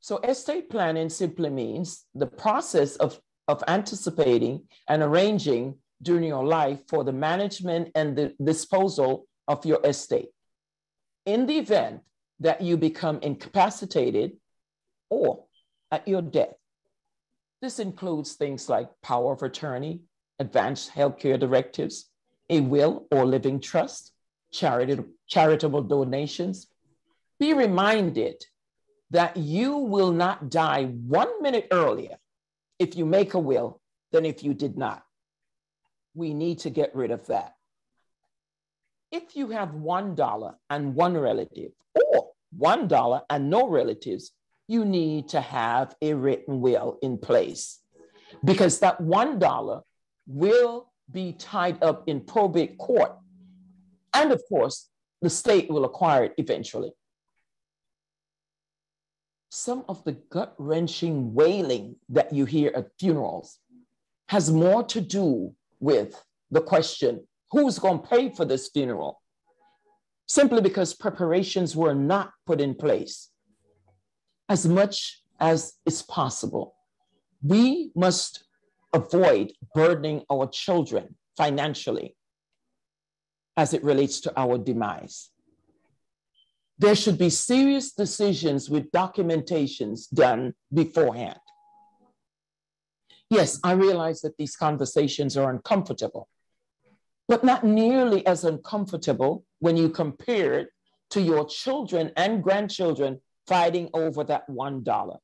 So, estate planning simply means the process of of anticipating and arranging during your life for the management and the disposal of your estate. In the event that you become incapacitated or at your death, this includes things like power of attorney, advanced healthcare directives, a will or living trust, charitable, charitable donations. Be reminded that you will not die one minute earlier if you make a will than if you did not. We need to get rid of that. If you have $1 and one relative, or $1 and no relatives, you need to have a written will in place because that $1 will be tied up in probate court. And of course, the state will acquire it eventually some of the gut wrenching wailing that you hear at funerals has more to do with the question who's going to pay for this funeral? Simply because preparations were not put in place. As much as is possible, we must avoid burdening our children financially as it relates to our demise. There should be serious decisions with documentations done beforehand. Yes, I realize that these conversations are uncomfortable, but not nearly as uncomfortable when you compare it to your children and grandchildren fighting over that $1.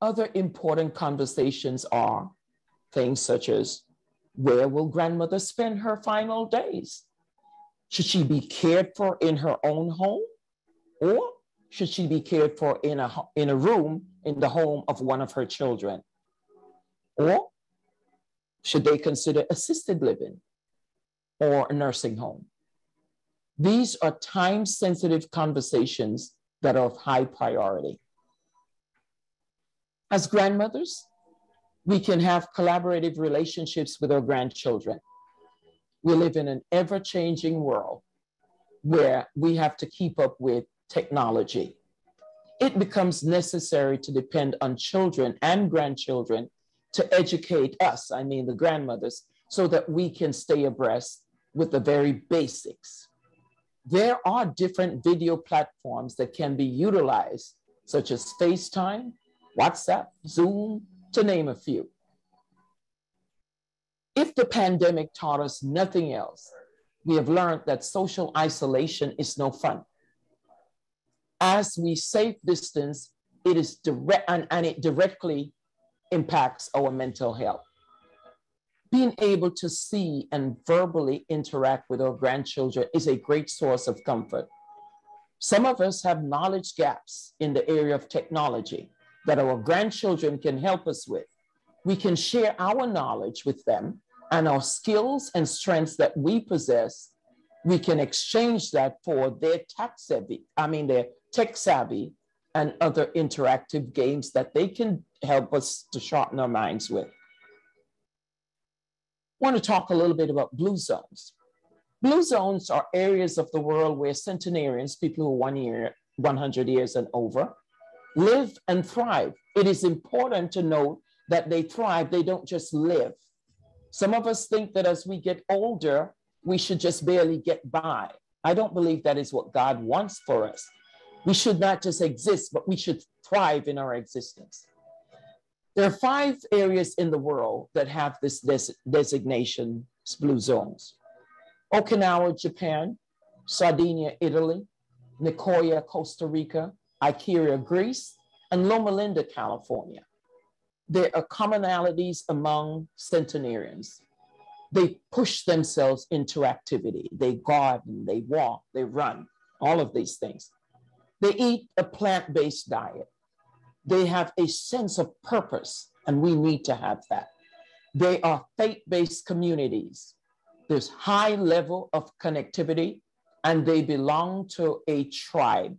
Other important conversations are things such as where will grandmother spend her final days? Should she be cared for in her own home? Or should she be cared for in a, in a room in the home of one of her children? Or should they consider assisted living or a nursing home? These are time sensitive conversations that are of high priority. As grandmothers, we can have collaborative relationships with our grandchildren. We live in an ever changing world where we have to keep up with technology. It becomes necessary to depend on children and grandchildren to educate us, I mean the grandmothers, so that we can stay abreast with the very basics. There are different video platforms that can be utilized, such as FaceTime, WhatsApp, Zoom, to name a few. If the pandemic taught us nothing else, we have learned that social isolation is no fun. As we safe distance, it is direct and, and it directly impacts our mental health. Being able to see and verbally interact with our grandchildren is a great source of comfort. Some of us have knowledge gaps in the area of technology that our grandchildren can help us with. We can share our knowledge with them and our skills and strengths that we possess, we can exchange that for their tech savvy, I mean, their tech savvy and other interactive games that they can help us to sharpen our minds with. I want to talk a little bit about blue zones. Blue zones are areas of the world where centenarians, people who are one year, 100 years and over, live and thrive. It is important to note that they thrive, they don't just live. Some of us think that as we get older, we should just barely get by. I don't believe that is what God wants for us. We should not just exist, but we should thrive in our existence. There are five areas in the world that have this des- designation, blue zones. Okinawa, Japan, Sardinia, Italy, Nicoya, Costa Rica, Icaria, Greece, and Loma Linda, California. There are commonalities among centenarians. They push themselves into activity. They garden, they walk, they run, all of these things. They eat a plant based diet. They have a sense of purpose, and we need to have that. They are faith based communities. There's high level of connectivity, and they belong to a tribe.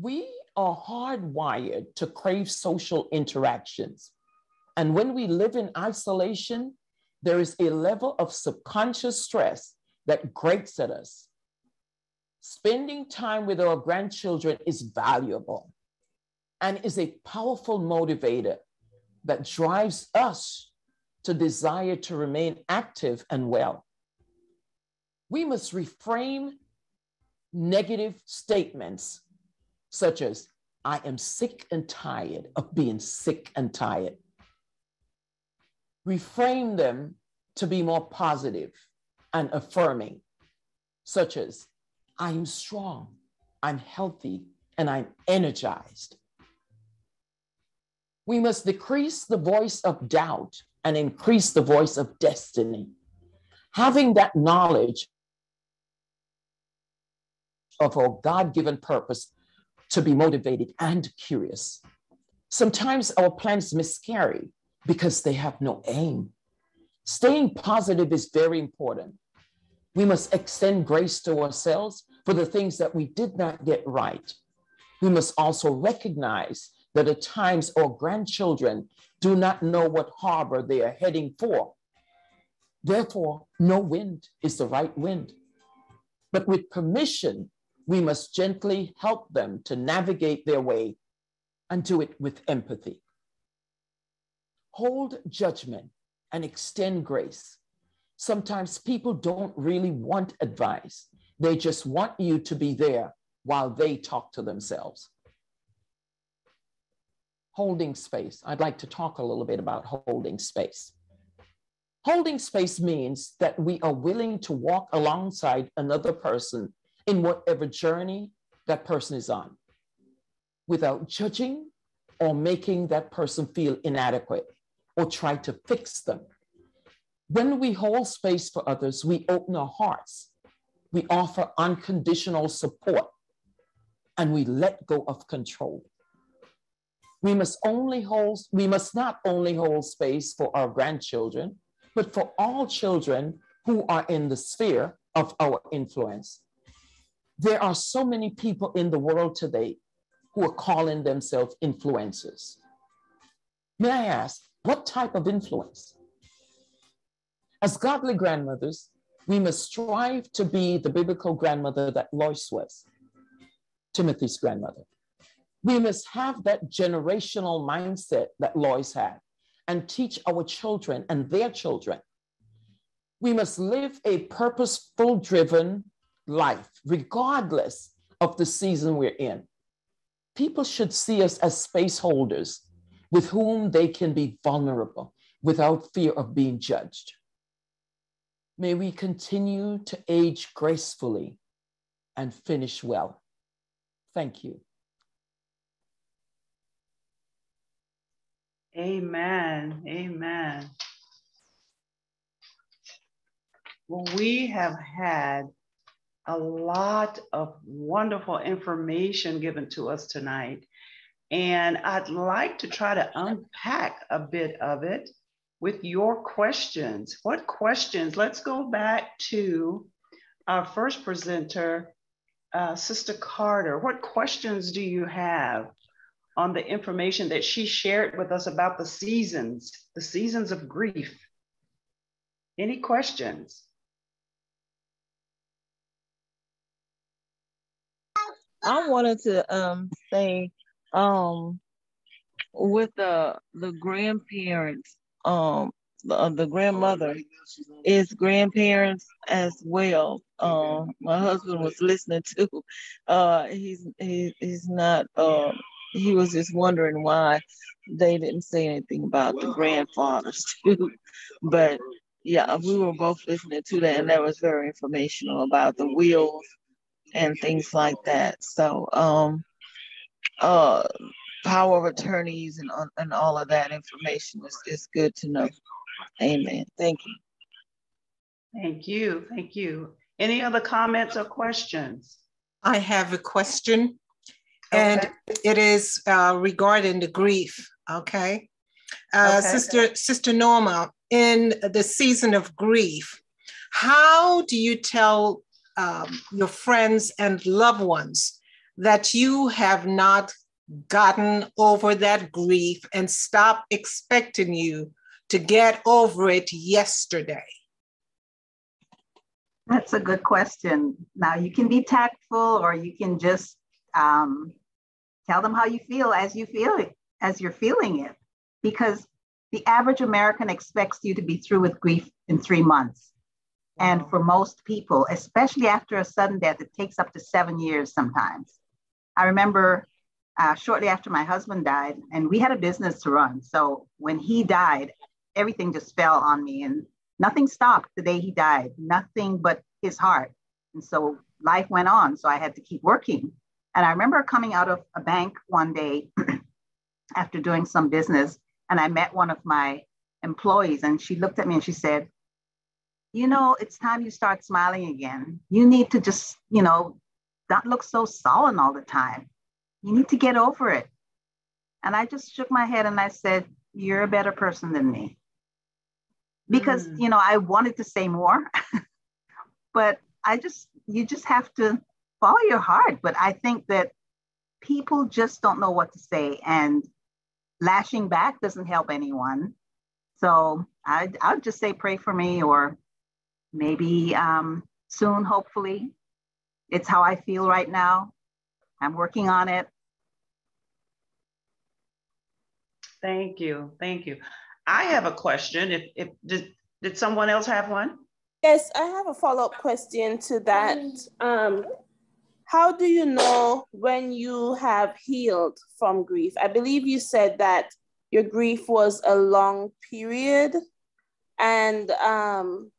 We are hardwired to crave social interactions. And when we live in isolation, there is a level of subconscious stress that grates at us. Spending time with our grandchildren is valuable and is a powerful motivator that drives us to desire to remain active and well. We must reframe negative statements such as, I am sick and tired of being sick and tired. Reframe them to be more positive and affirming, such as, I am strong, I'm healthy, and I'm energized. We must decrease the voice of doubt and increase the voice of destiny. Having that knowledge of our God given purpose to be motivated and curious. Sometimes our plans miscarry because they have no aim. Staying positive is very important. We must extend grace to ourselves for the things that we did not get right. We must also recognize that at times our grandchildren do not know what harbor they are heading for. Therefore, no wind is the right wind. But with permission, we must gently help them to navigate their way and do it with empathy. Hold judgment and extend grace. Sometimes people don't really want advice, they just want you to be there while they talk to themselves holding space. I'd like to talk a little bit about holding space. Holding space means that we are willing to walk alongside another person in whatever journey that person is on without judging or making that person feel inadequate or try to fix them. When we hold space for others, we open our hearts, we offer unconditional support, and we let go of control. We must only hold, we must not only hold space for our grandchildren, but for all children who are in the sphere of our influence. There are so many people in the world today who are calling themselves influencers. May I ask, what type of influence? As godly grandmothers, we must strive to be the biblical grandmother that Lois was, Timothy's grandmother. We must have that generational mindset that Lois had and teach our children and their children. We must live a purposeful driven life, regardless of the season we're in. People should see us as space holders with whom they can be vulnerable without fear of being judged. May we continue to age gracefully and finish well. Thank you. Amen. Amen. Well, we have had a lot of wonderful information given to us tonight. And I'd like to try to unpack a bit of it with your questions. What questions? Let's go back to our first presenter, uh, Sister Carter. What questions do you have on the information that she shared with us about the seasons, the seasons of grief. Any questions? I wanted to um, say um, with the the grandparents, um, uh, the grandmother is grandparents as well. Uh, my husband was listening to. Uh, he's he, he's not. Uh, he was just wondering why they didn't say anything about the grandfathers too. but yeah, we were both listening to that, and that was very informational about the wills and things like that. So, um, uh, power of attorneys and, and all of that information is, is good to know. Amen. Thank you. Thank you. Thank you. Any other comments or questions? I have a question, and okay. it is uh, regarding the grief. Okay. Uh, okay. Sister Sister Norma, in the season of grief, how do you tell um, your friends and loved ones that you have not gotten over that grief and stop expecting you to get over it yesterday? That's a good question. Now, you can be tactful or you can just um, tell them how you feel as you feel it, as you're feeling it. Because the average American expects you to be through with grief in three months. And for most people, especially after a sudden death, it takes up to seven years sometimes. I remember uh, shortly after my husband died, and we had a business to run. So when he died, everything just fell on me and nothing stopped the day he died, nothing but his heart. And so life went on. So I had to keep working. And I remember coming out of a bank one day after doing some business, and I met one of my employees, and she looked at me and she said, You know, it's time you start smiling again. You need to just, you know, not look so sullen all the time. You need to get over it. And I just shook my head and I said, You're a better person than me because mm. you know I wanted to say more, but I just you just have to follow your heart. But I think that people just don't know what to say, and lashing back doesn't help anyone. So I I'll just say pray for me, or maybe um, soon, hopefully. It's how I feel right now. I'm working on it. Thank you. Thank you. I have a question. If, if did, did someone else have one? Yes, I have a follow-up question to that. Um, how do you know when you have healed from grief? I believe you said that your grief was a long period. And um,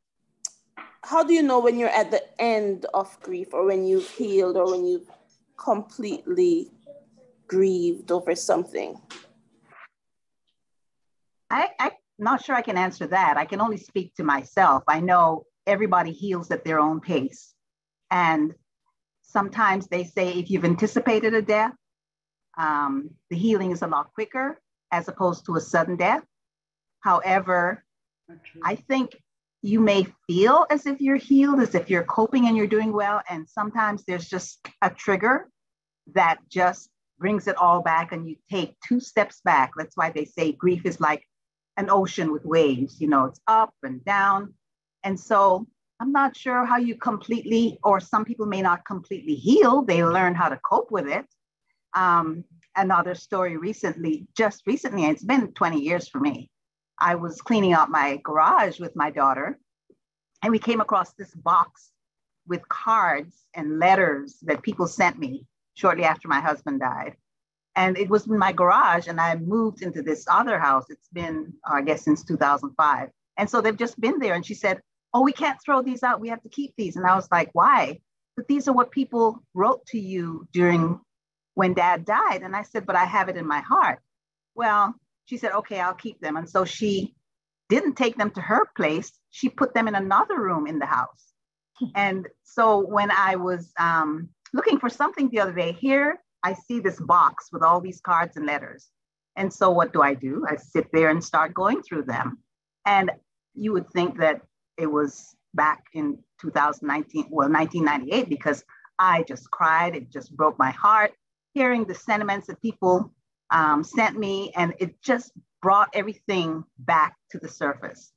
how do you know when you're at the end of grief or when you've healed or when you've completely grieved over something? I, I'm not sure I can answer that. I can only speak to myself. I know everybody heals at their own pace. And sometimes they say if you've anticipated a death, um, the healing is a lot quicker as opposed to a sudden death. However, I think you may feel as if you're healed, as if you're coping and you're doing well. And sometimes there's just a trigger that just brings it all back and you take two steps back. That's why they say grief is like an ocean with waves, you know, it's up and down. And so I'm not sure how you completely, or some people may not completely heal, they learn how to cope with it. Um, another story recently, just recently, it's been 20 years for me. I was cleaning out my garage with my daughter, and we came across this box with cards and letters that people sent me shortly after my husband died. And it was in my garage and i moved into this other house. It's been i guess since 2005 and so they've just been there and she said oh we can't throw these out. We have to keep these. And i was like why? But these are what people wrote to you during when dad died. And i said but i have it in my heart. Well she said okay i'll keep them and so she didn't take them to her place she put them in another room in the house and so when i was um, looking for something the other day here I see this box with all these cards and letters. And so what do I do? I sit there and start going through them. And you would think that it was back in 2019, well, 1998, because I just cried. It just broke my heart hearing the sentiments that people um, sent me, and it just brought everything back to the surface.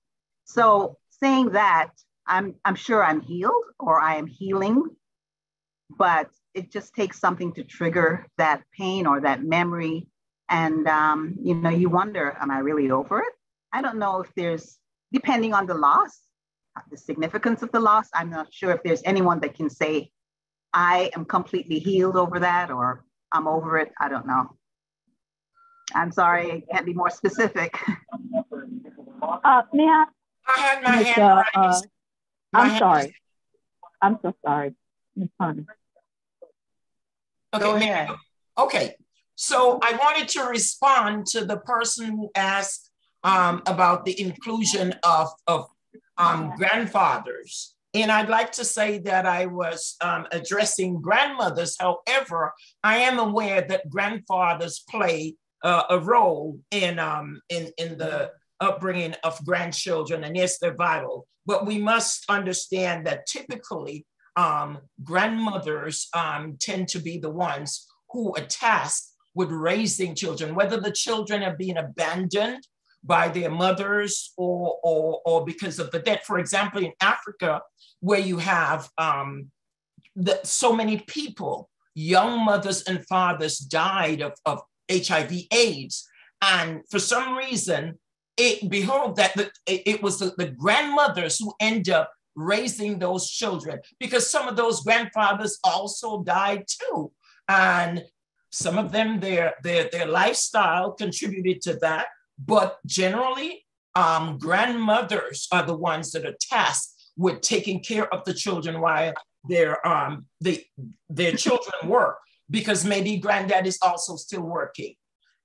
So, saying that, I'm, I'm sure I'm healed or I am healing, but it just takes something to trigger that pain or that memory. And, um, you know, you wonder, am I really over it? I don't know if there's depending on the loss, the significance of the loss, I'm not sure if there's anyone that can say, I am completely healed over that or I'm over it. I don't know. I'm sorry, I can't be more specific. Uh, may I? I had my Miss, hand uh, raised. uh, My I'm hand sorry. I'm so sorry, Ms. Hunter. Okay, Go ahead. Okay, so I wanted to respond to the person who asked um, about the inclusion of, of um, grandfathers. And I'd like to say that I was um, addressing grandmothers. However, I am aware that grandfathers play uh, a role in, um, in, in the upbringing of grandchildren, and yes, they're vital. But we must understand that typically um, grandmothers um, tend to be the ones who are tasked with raising children, whether the children are being abandoned by their mothers or, or, or because of the death. For example, in Africa, where you have um, the, so many people, young mothers and fathers died of, of HIV AIDS. And for some reason, it behold that the, it, was the, the grandmothers who end up raising those children because some of those grandfathers also died too. And some of them, their, their, their lifestyle contributed to that. But generally, um, grandmothers are the ones that are tasked with taking care of the children while their, um, they, their children work because maybe granddad is also still working.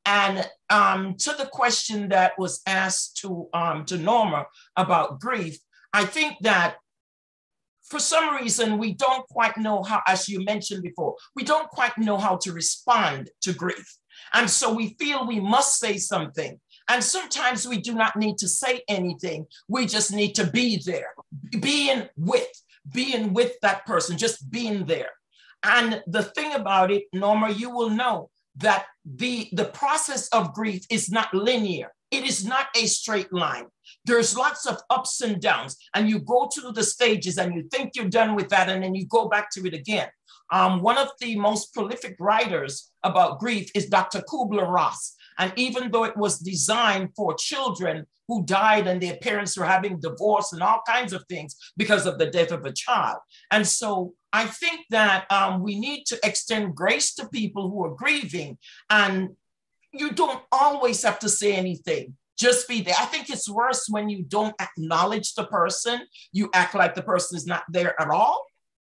And um, to the question that was asked to, um, to Norma about grief, I think that for some reason, we don't quite know how, as you mentioned before, we don't quite know how to respond to grief. And so we feel we must say something. And sometimes we do not need to say anything. We just need to be there, being with, being with that person, just being there. And the thing about it, Norma, you will know that the, the process of grief is not linear. It is not a straight line. There's lots of ups and downs, and you go through the stages and you think you're done with that, and then you go back to it again. Um, one of the most prolific writers about grief is Dr. Kubler Ross. And even though it was designed for children who died and their parents were having divorce and all kinds of things because of the death of a child. And so I think that um, we need to extend grace to people who are grieving. And you don't always have to say anything. Just be there. I think it's worse when you don't acknowledge the person. You act like the person is not there at all.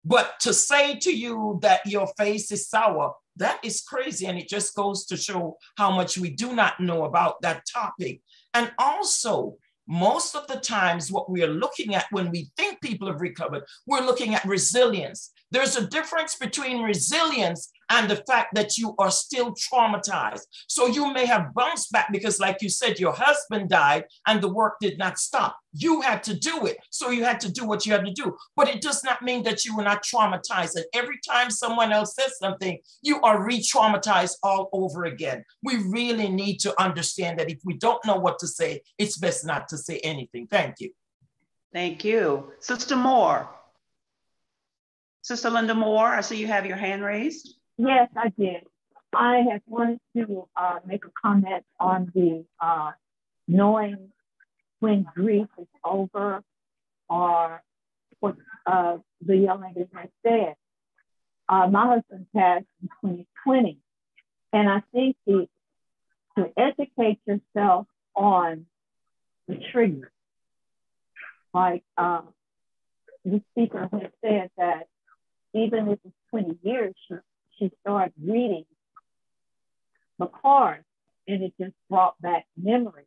But to say to you that your face is sour, that is crazy. And it just goes to show how much we do not know about that topic. And also, most of the times, what we are looking at when we think people have recovered, we're looking at resilience. There's a difference between resilience and the fact that you are still traumatized. So you may have bounced back because, like you said, your husband died and the work did not stop. You had to do it. So you had to do what you had to do. But it does not mean that you were not traumatized. And every time someone else says something, you are re traumatized all over again. We really need to understand that if we don't know what to say, it's best not to say anything. Thank you. Thank you. Sister Moore. Sister Linda Moore, I see you have your hand raised. Yes, I did. I have wanted to uh, make a comment on the uh, knowing when grief is over or what uh, the young lady has said. Uh, my husband passed in 2020, and I think the, to educate yourself on the triggers, like uh, the speaker has said that even if it's 20 years, she, she started reading the cards and it just brought back memories.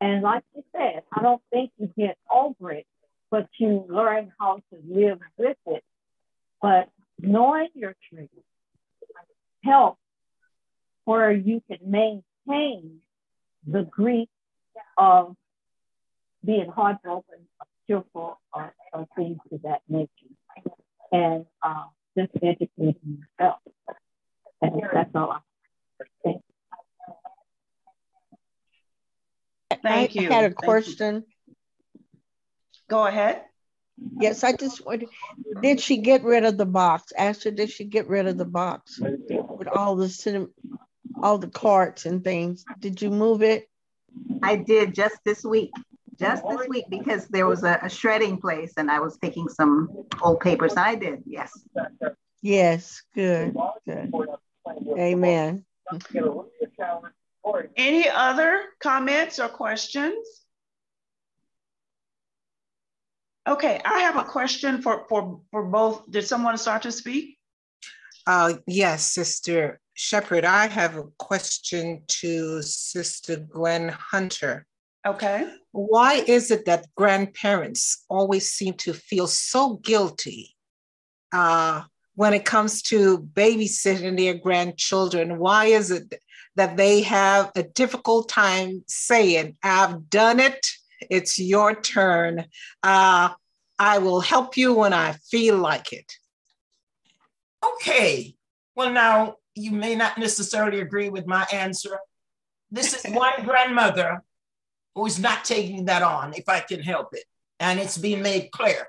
And like you said, I don't think you get over it, but you learn how to live with it. But knowing your triggers helps where you can maintain the grief of being heartbroken, fearful, or, or things of that nature. And uh, just educating yourself. And that's all I think. Thank I you. I had a question. Go ahead. Yes, I just wanted, did she get rid of the box? Asked her, did she get rid of the box with all the cinem- all the carts and things? Did you move it? I did just this week. Just this week because there was a, a shredding place and I was taking some old papers. I did, yes. Yes, good, good. Amen. Any other comments or questions? Okay, I have a question for, for, for both. Did someone start to speak? Uh, yes, Sister Shepherd, I have a question to Sister Gwen Hunter. Okay. Why is it that grandparents always seem to feel so guilty uh, when it comes to babysitting their grandchildren? Why is it that they have a difficult time saying, I've done it, it's your turn. Uh, I will help you when I feel like it. Okay. Well, now you may not necessarily agree with my answer. This is one grandmother who is not taking that on, if I can help it. And it's being made clear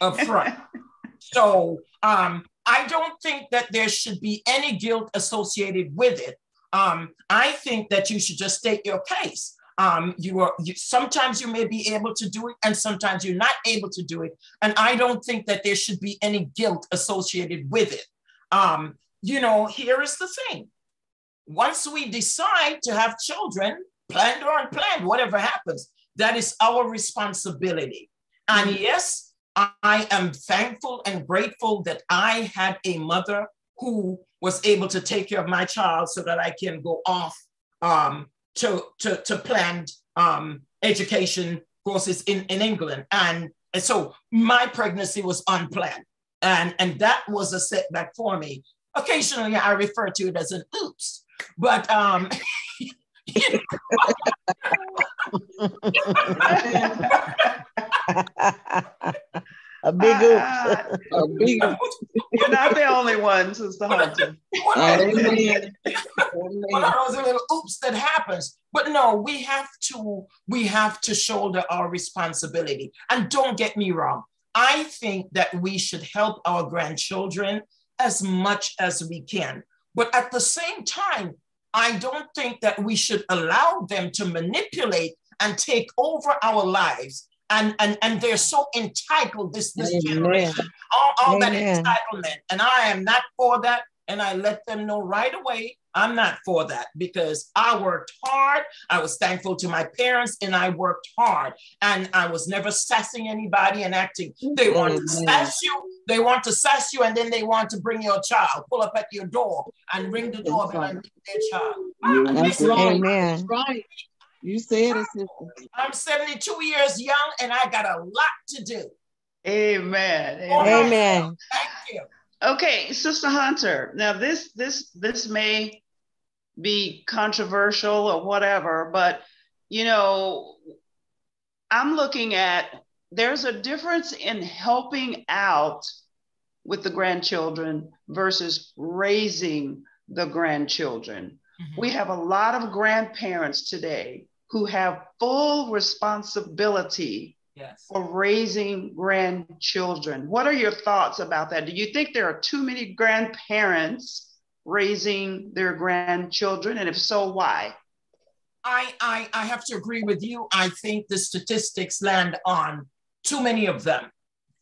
up front. so um, I don't think that there should be any guilt associated with it. Um, I think that you should just state your case. Um, you are you, sometimes you may be able to do it, and sometimes you're not able to do it. And I don't think that there should be any guilt associated with it. Um, you know, here is the thing: once we decide to have children, planned or unplanned, whatever happens, that is our responsibility. And mm-hmm. yes, I am thankful and grateful that I had a mother who was able to take care of my child so that I can go off um, to, to, to planned um, education courses in, in England. And, and so my pregnancy was unplanned. And, and that was a setback for me. Occasionally, I refer to it as an oops, but um, a big oops. Ah. a big oops. You're not the only one, Sister Hunter. Amen. One of those little oops that happens. But no, we have to we have to shoulder our responsibility. And don't get me wrong. I think that we should help our grandchildren as much as we can. But at the same time, I don't think that we should allow them to manipulate and take over our lives. And, and, and they're so entitled, this, this generation, all, all that entitlement. And I am not for that. And I let them know right away I'm not for that because I worked hard. I was thankful to my parents and I worked hard. And I was never sassing anybody and acting. They mm-hmm. want to sass you, they want to sass you, and then they want to bring your child, pull up at your door and ring the doorbell and their child. That's ah, right. Amen. That's right. You said it, sister. I'm 72 years young and I got a lot to do. Amen. Amen. Amen. Thank you. Okay, Sister Hunter. Now this this this may be controversial or whatever, but you know, I'm looking at there's a difference in helping out with the grandchildren versus raising the grandchildren. Mm-hmm. We have a lot of grandparents today who have full responsibility yes. for raising grandchildren. What are your thoughts about that? Do you think there are too many grandparents raising their grandchildren? And if so, why? I, I, I have to agree with you. I think the statistics land on too many of them.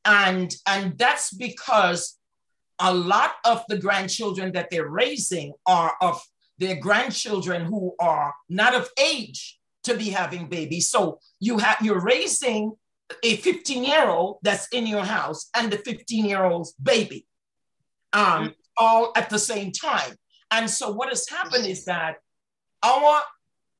And, and that's because a lot of the grandchildren that they're raising are of their grandchildren who are not of age to be having babies. So you have you're raising a 15 year old that's in your house and the 15 year old's baby, um, all at the same time. And so what has happened is that our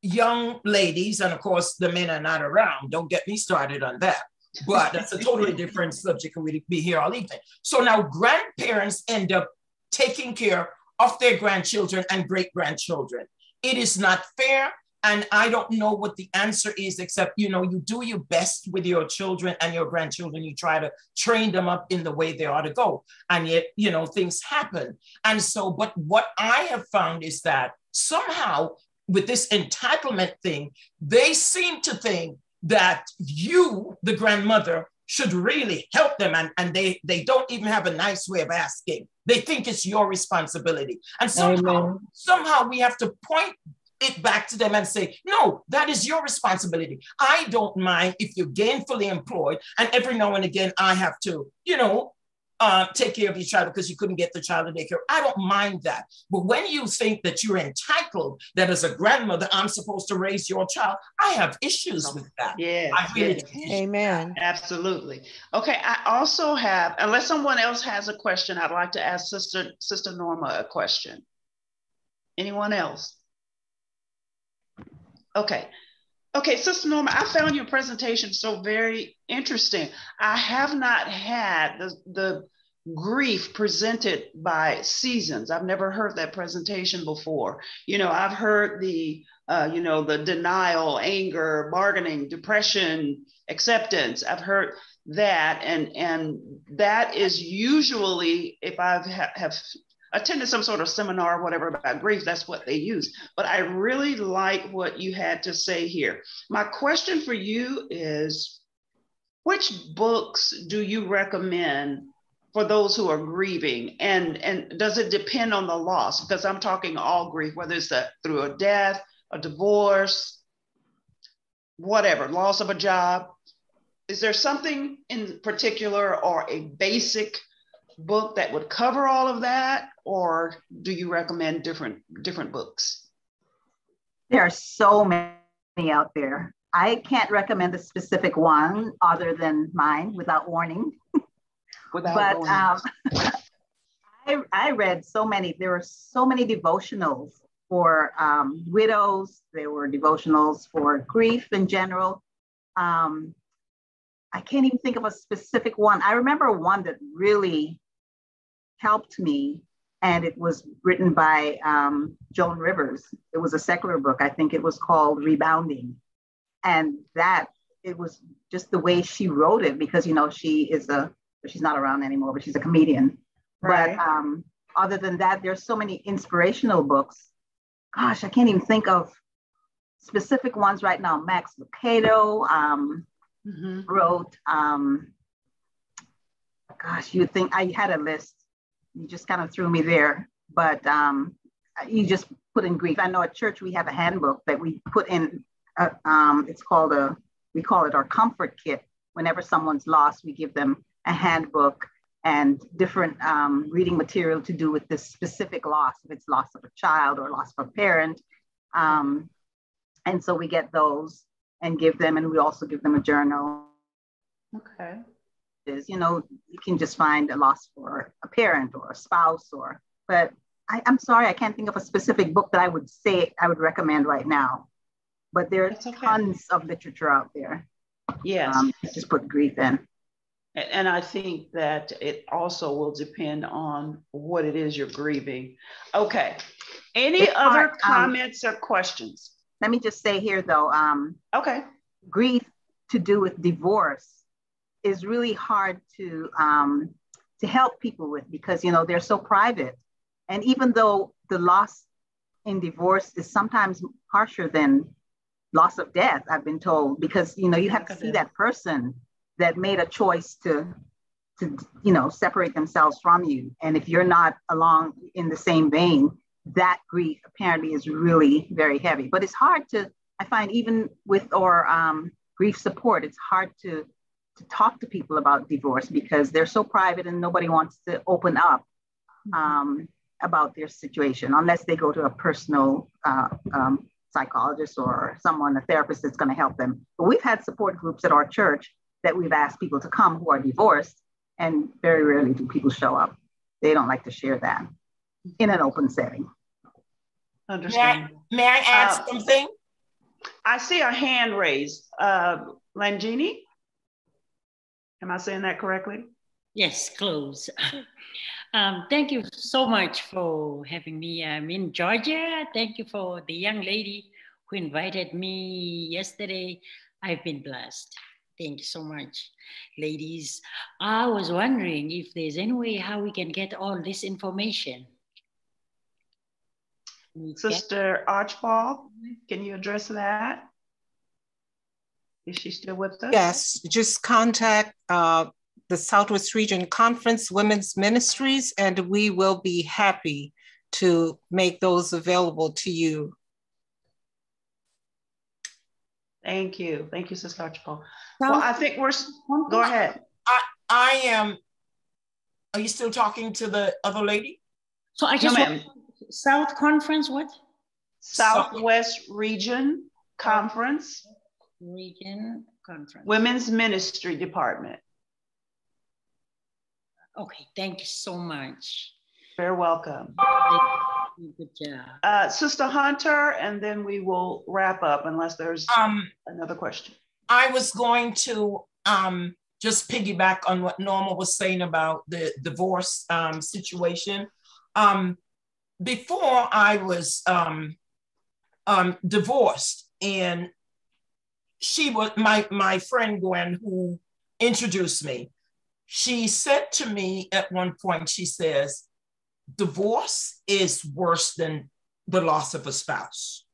young ladies, and of course the men are not around. Don't get me started on that. But that's a totally different subject. We'd be here all evening. So now grandparents end up taking care of their grandchildren and great grandchildren. It is not fair. And I don't know what the answer is, except, you know, you do your best with your children and your grandchildren. You try to train them up in the way they ought to go. And yet, you know, things happen. And so, but what I have found is that somehow with this entitlement thing, they seem to think that you, the grandmother, should really help them and, and they, they don't even have a nice way of asking. They think it's your responsibility. And somehow, somehow we have to point it back to them and say, no, that is your responsibility. I don't mind if you're gainfully employed and every now and again I have to, you know, uh, take care of your child because you couldn't get the child to daycare. I don't mind that. But when you think that you're entitled, that as a grandmother, I'm supposed to raise your child, I have issues with that. Yeah. Really Amen. Absolutely. Okay. I also have, unless someone else has a question, I'd like to ask Sister Sister Norma a question. Anyone else? Okay. Okay, Sister Norma, I found your presentation so very interesting. I have not had the, the grief presented by seasons. I've never heard that presentation before. You know, I've heard the, uh, you know, the denial, anger, bargaining, depression, acceptance. I've heard that, and and that is usually if I've ha- have attended some sort of seminar or whatever about grief, that's what they use. But I really like what you had to say here. My question for you is which books do you recommend for those who are grieving and and does it depend on the loss because i'm talking all grief whether it's a, through a death a divorce whatever loss of a job is there something in particular or a basic book that would cover all of that or do you recommend different different books? There are so many out there. I can't recommend a specific one other than mine without warning. Without but warning. um, I, I read so many there were so many devotionals for um, widows. There were devotionals for grief in general. Um, i can't even think of a specific one. I remember one that really helped me and it was written by um, Joan Rivers. It was a secular book. I think it was called Rebounding, and that it was just the way she wrote it because you know she is a she's not around anymore, but she's a comedian. Right. But um, other than that, there's so many inspirational books. Gosh, I can't even think of specific ones right now. Max Lucado um, Mhm. wrote. Um, gosh, you think I had a list. You just kind of threw me there, but um, you just put in grief. I know at church we have a handbook that we put in. Uh, um, it's called a. We call it our comfort kit. Whenever someone's lost, we give them a handbook and different um, reading material to do with this specific loss, if it's loss of a child or loss of a parent. Um, and so we get those and give them, and we also give them a journal. Okay. Is you know you can just find a loss for a parent or a spouse or, but I, I'm sorry I can't think of a specific book that I would say I would recommend right now. But there are tons of literature out there. Yes. Um, just put grief in. And I think that it also will depend on what it is you're grieving. Okay. Any It's other hard, um, comments or questions? Let me just say here though, um, okay, grief to do with divorce is really hard to um, to help people with because you know they're so private, and even though the loss in divorce is sometimes harsher than loss of death, I've been told because you know you have to see that person that made a choice to to you know separate themselves from you, and if you're not along in the same vein, that grief apparently is really very heavy. But it's hard to I find even with our um, grief support, it's hard to to talk to people about divorce because they're so private and nobody wants to open up um, about their situation unless they go to a personal uh, um, psychologist or someone, a therapist that's going to help them. But we've had support groups at our church that we've asked people to come who are divorced, and very rarely do people show up. They don't like to share that in an open setting. Understand. May I add Uh, something? I see a hand raised. Uh, Langini? Am I saying that correctly? Yes, close. Um, thank you so much for having me. I'm in Georgia. Thank you for the young lady who invited me yesterday. I've been blessed. Thank you so much, ladies. I was wondering if there's any way how we can get all this information. Sister Archibald, can you address that? Is she still with us? Yes, just contact uh, the Southwest Region Conference Women's Ministries, and we will be happy to make those available to you. Thank you. Thank you, Sister Archibald. Well, I think we're, go ahead. I, I am, are you still talking to the other lady? So I just, no, South Conference, what? Southwest Region Conference. Region Conference. Women's Ministry Department. Okay, thank you so much. Very welcome. Good job. Uh, Sister Hunter, and then we will wrap up unless there's um, another question. I was going to um, just piggyback on what Norma was saying about the divorce um, situation. Um, before I was um, um, divorced, and she was my my friend Gwen who introduced me. She said to me at one point, she says, divorce is worse than the loss of a spouse.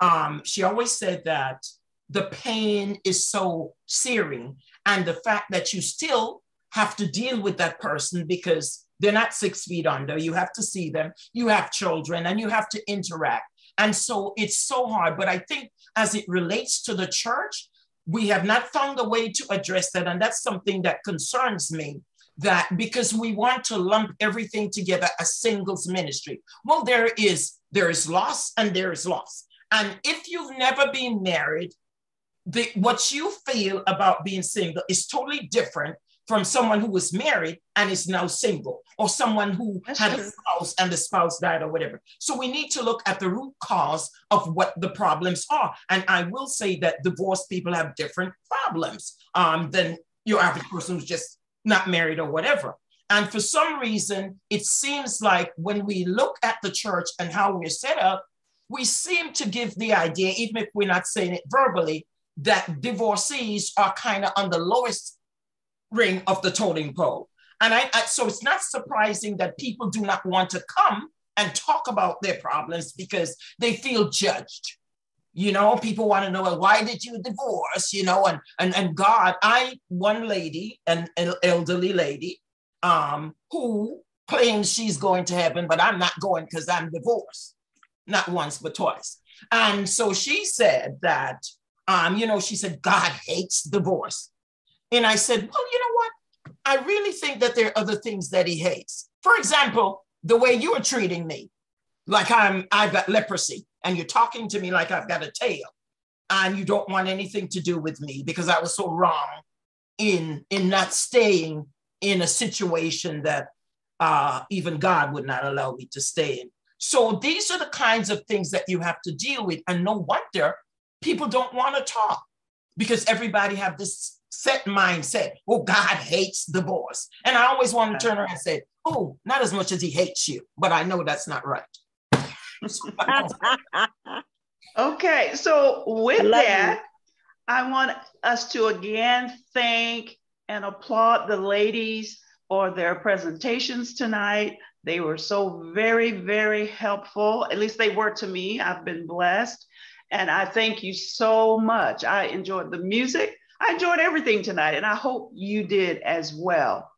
Um, she always said that the pain is so searing, and the fact that you still have to deal with that person because they're not six feet under. You have to see them, you have children, and you have to interact. And so it's so hard. But I think as it relates to the church, we have not found a way to address that. And that's something that concerns me that because we want to lump everything together as singles ministry. Well, there is there is loss and there is loss. And if you've never been married, the, what you feel about being single is totally different from someone who was married and is now single, or someone who That's had true. a spouse and the spouse died, or whatever. So we need to look at the root cause of what the problems are. And I will say that divorced people have different problems um, than your average person who's just not married or whatever. And for some reason, it seems like when we look at the church and how we're set up, we seem to give the idea, even if we're not saying it verbally, that divorcees are kind of on the lowest ring of the totem pole. And I, I, so it's not surprising that people do not want to come and talk about their problems because they feel judged. You know, people want to know, well, why did you divorce? You know, and and and God, I one lady, an, an elderly lady, um, who claims she's going to heaven, but I'm not going because I'm divorced, not once but twice. And so she said that, um, you know, she said God hates divorce, and I said, well, you know what? I really think that there are other things that He hates. For example, the way you are treating me, like I'm I've got leprosy and you're talking to me like I've got a tail and you don't want anything to do with me because I was so wrong in in not staying in a situation that uh, even God would not allow me to stay in. So these are the kinds of things that you have to deal with, and no wonder people don't want to talk because everybody have this set mindset. Oh, God hates divorce, and I always want to turn around and say, "Oh, not as much as He hates you," but I know that's not right. okay, so with that, you. I want us to again thank and applaud the ladies for their presentations tonight. They were so very, very helpful. At least they were to me. I've been blessed. And I thank you so much. I enjoyed the music. I enjoyed everything tonight, and I hope you did as well.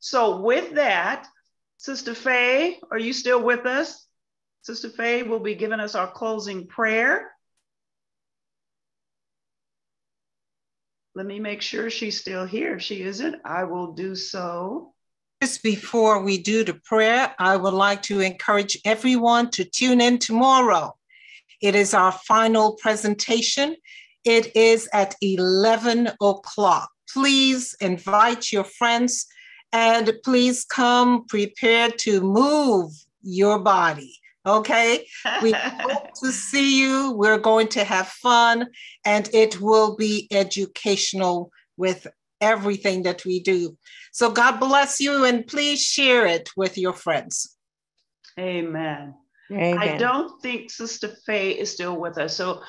So, with that, Sister Faye, are you still with us? Sister Faye will be giving us our closing prayer. Let me make sure she's still here. If she isn't, I will do so. Just before we do the prayer, I would like to encourage everyone to tune in tomorrow. It is our final presentation. It is at 11 o'clock. Please invite your friends and please come prepared to move your body. Okay. We hope to see you. We're going to have fun and it will be educational with everything that we do. So God bless you and please share it with your friends. Amen. Amen. I don't think Sister Faye is still with us. So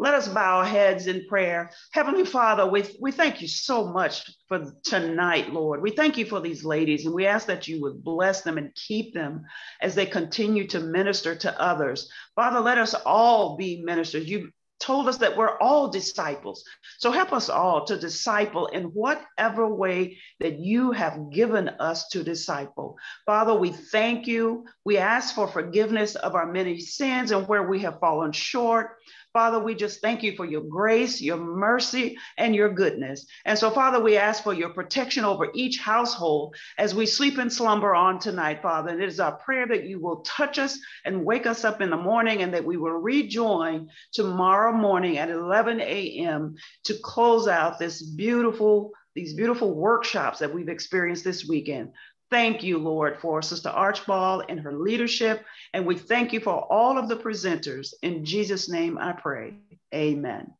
let us bow our heads in prayer. Heavenly Father, we, we thank you so much for tonight, Lord. We thank you for these ladies, and we ask that you would bless them and keep them as they continue to minister to others. Father, let us all be ministers. You told us that we're all disciples. So help us all to disciple in whatever way that you have given us to disciple. Father, we thank you. We ask for forgiveness of our many sins and where we have fallen short. Father, we just thank you for your grace, your mercy, and your goodness. And so, Father, we ask for your protection over each household as we sleep and slumber on tonight, Father. And it is our prayer that you will touch us and wake us up in the morning and that we will rejoin tomorrow morning at 11 a.m. to close out this beautiful these beautiful workshops that we've experienced this weekend. Thank you, Lord, for Sister Archibald and her leadership. And we thank you for all of the presenters. In Jesus' name I pray. Amen.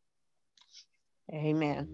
Amen.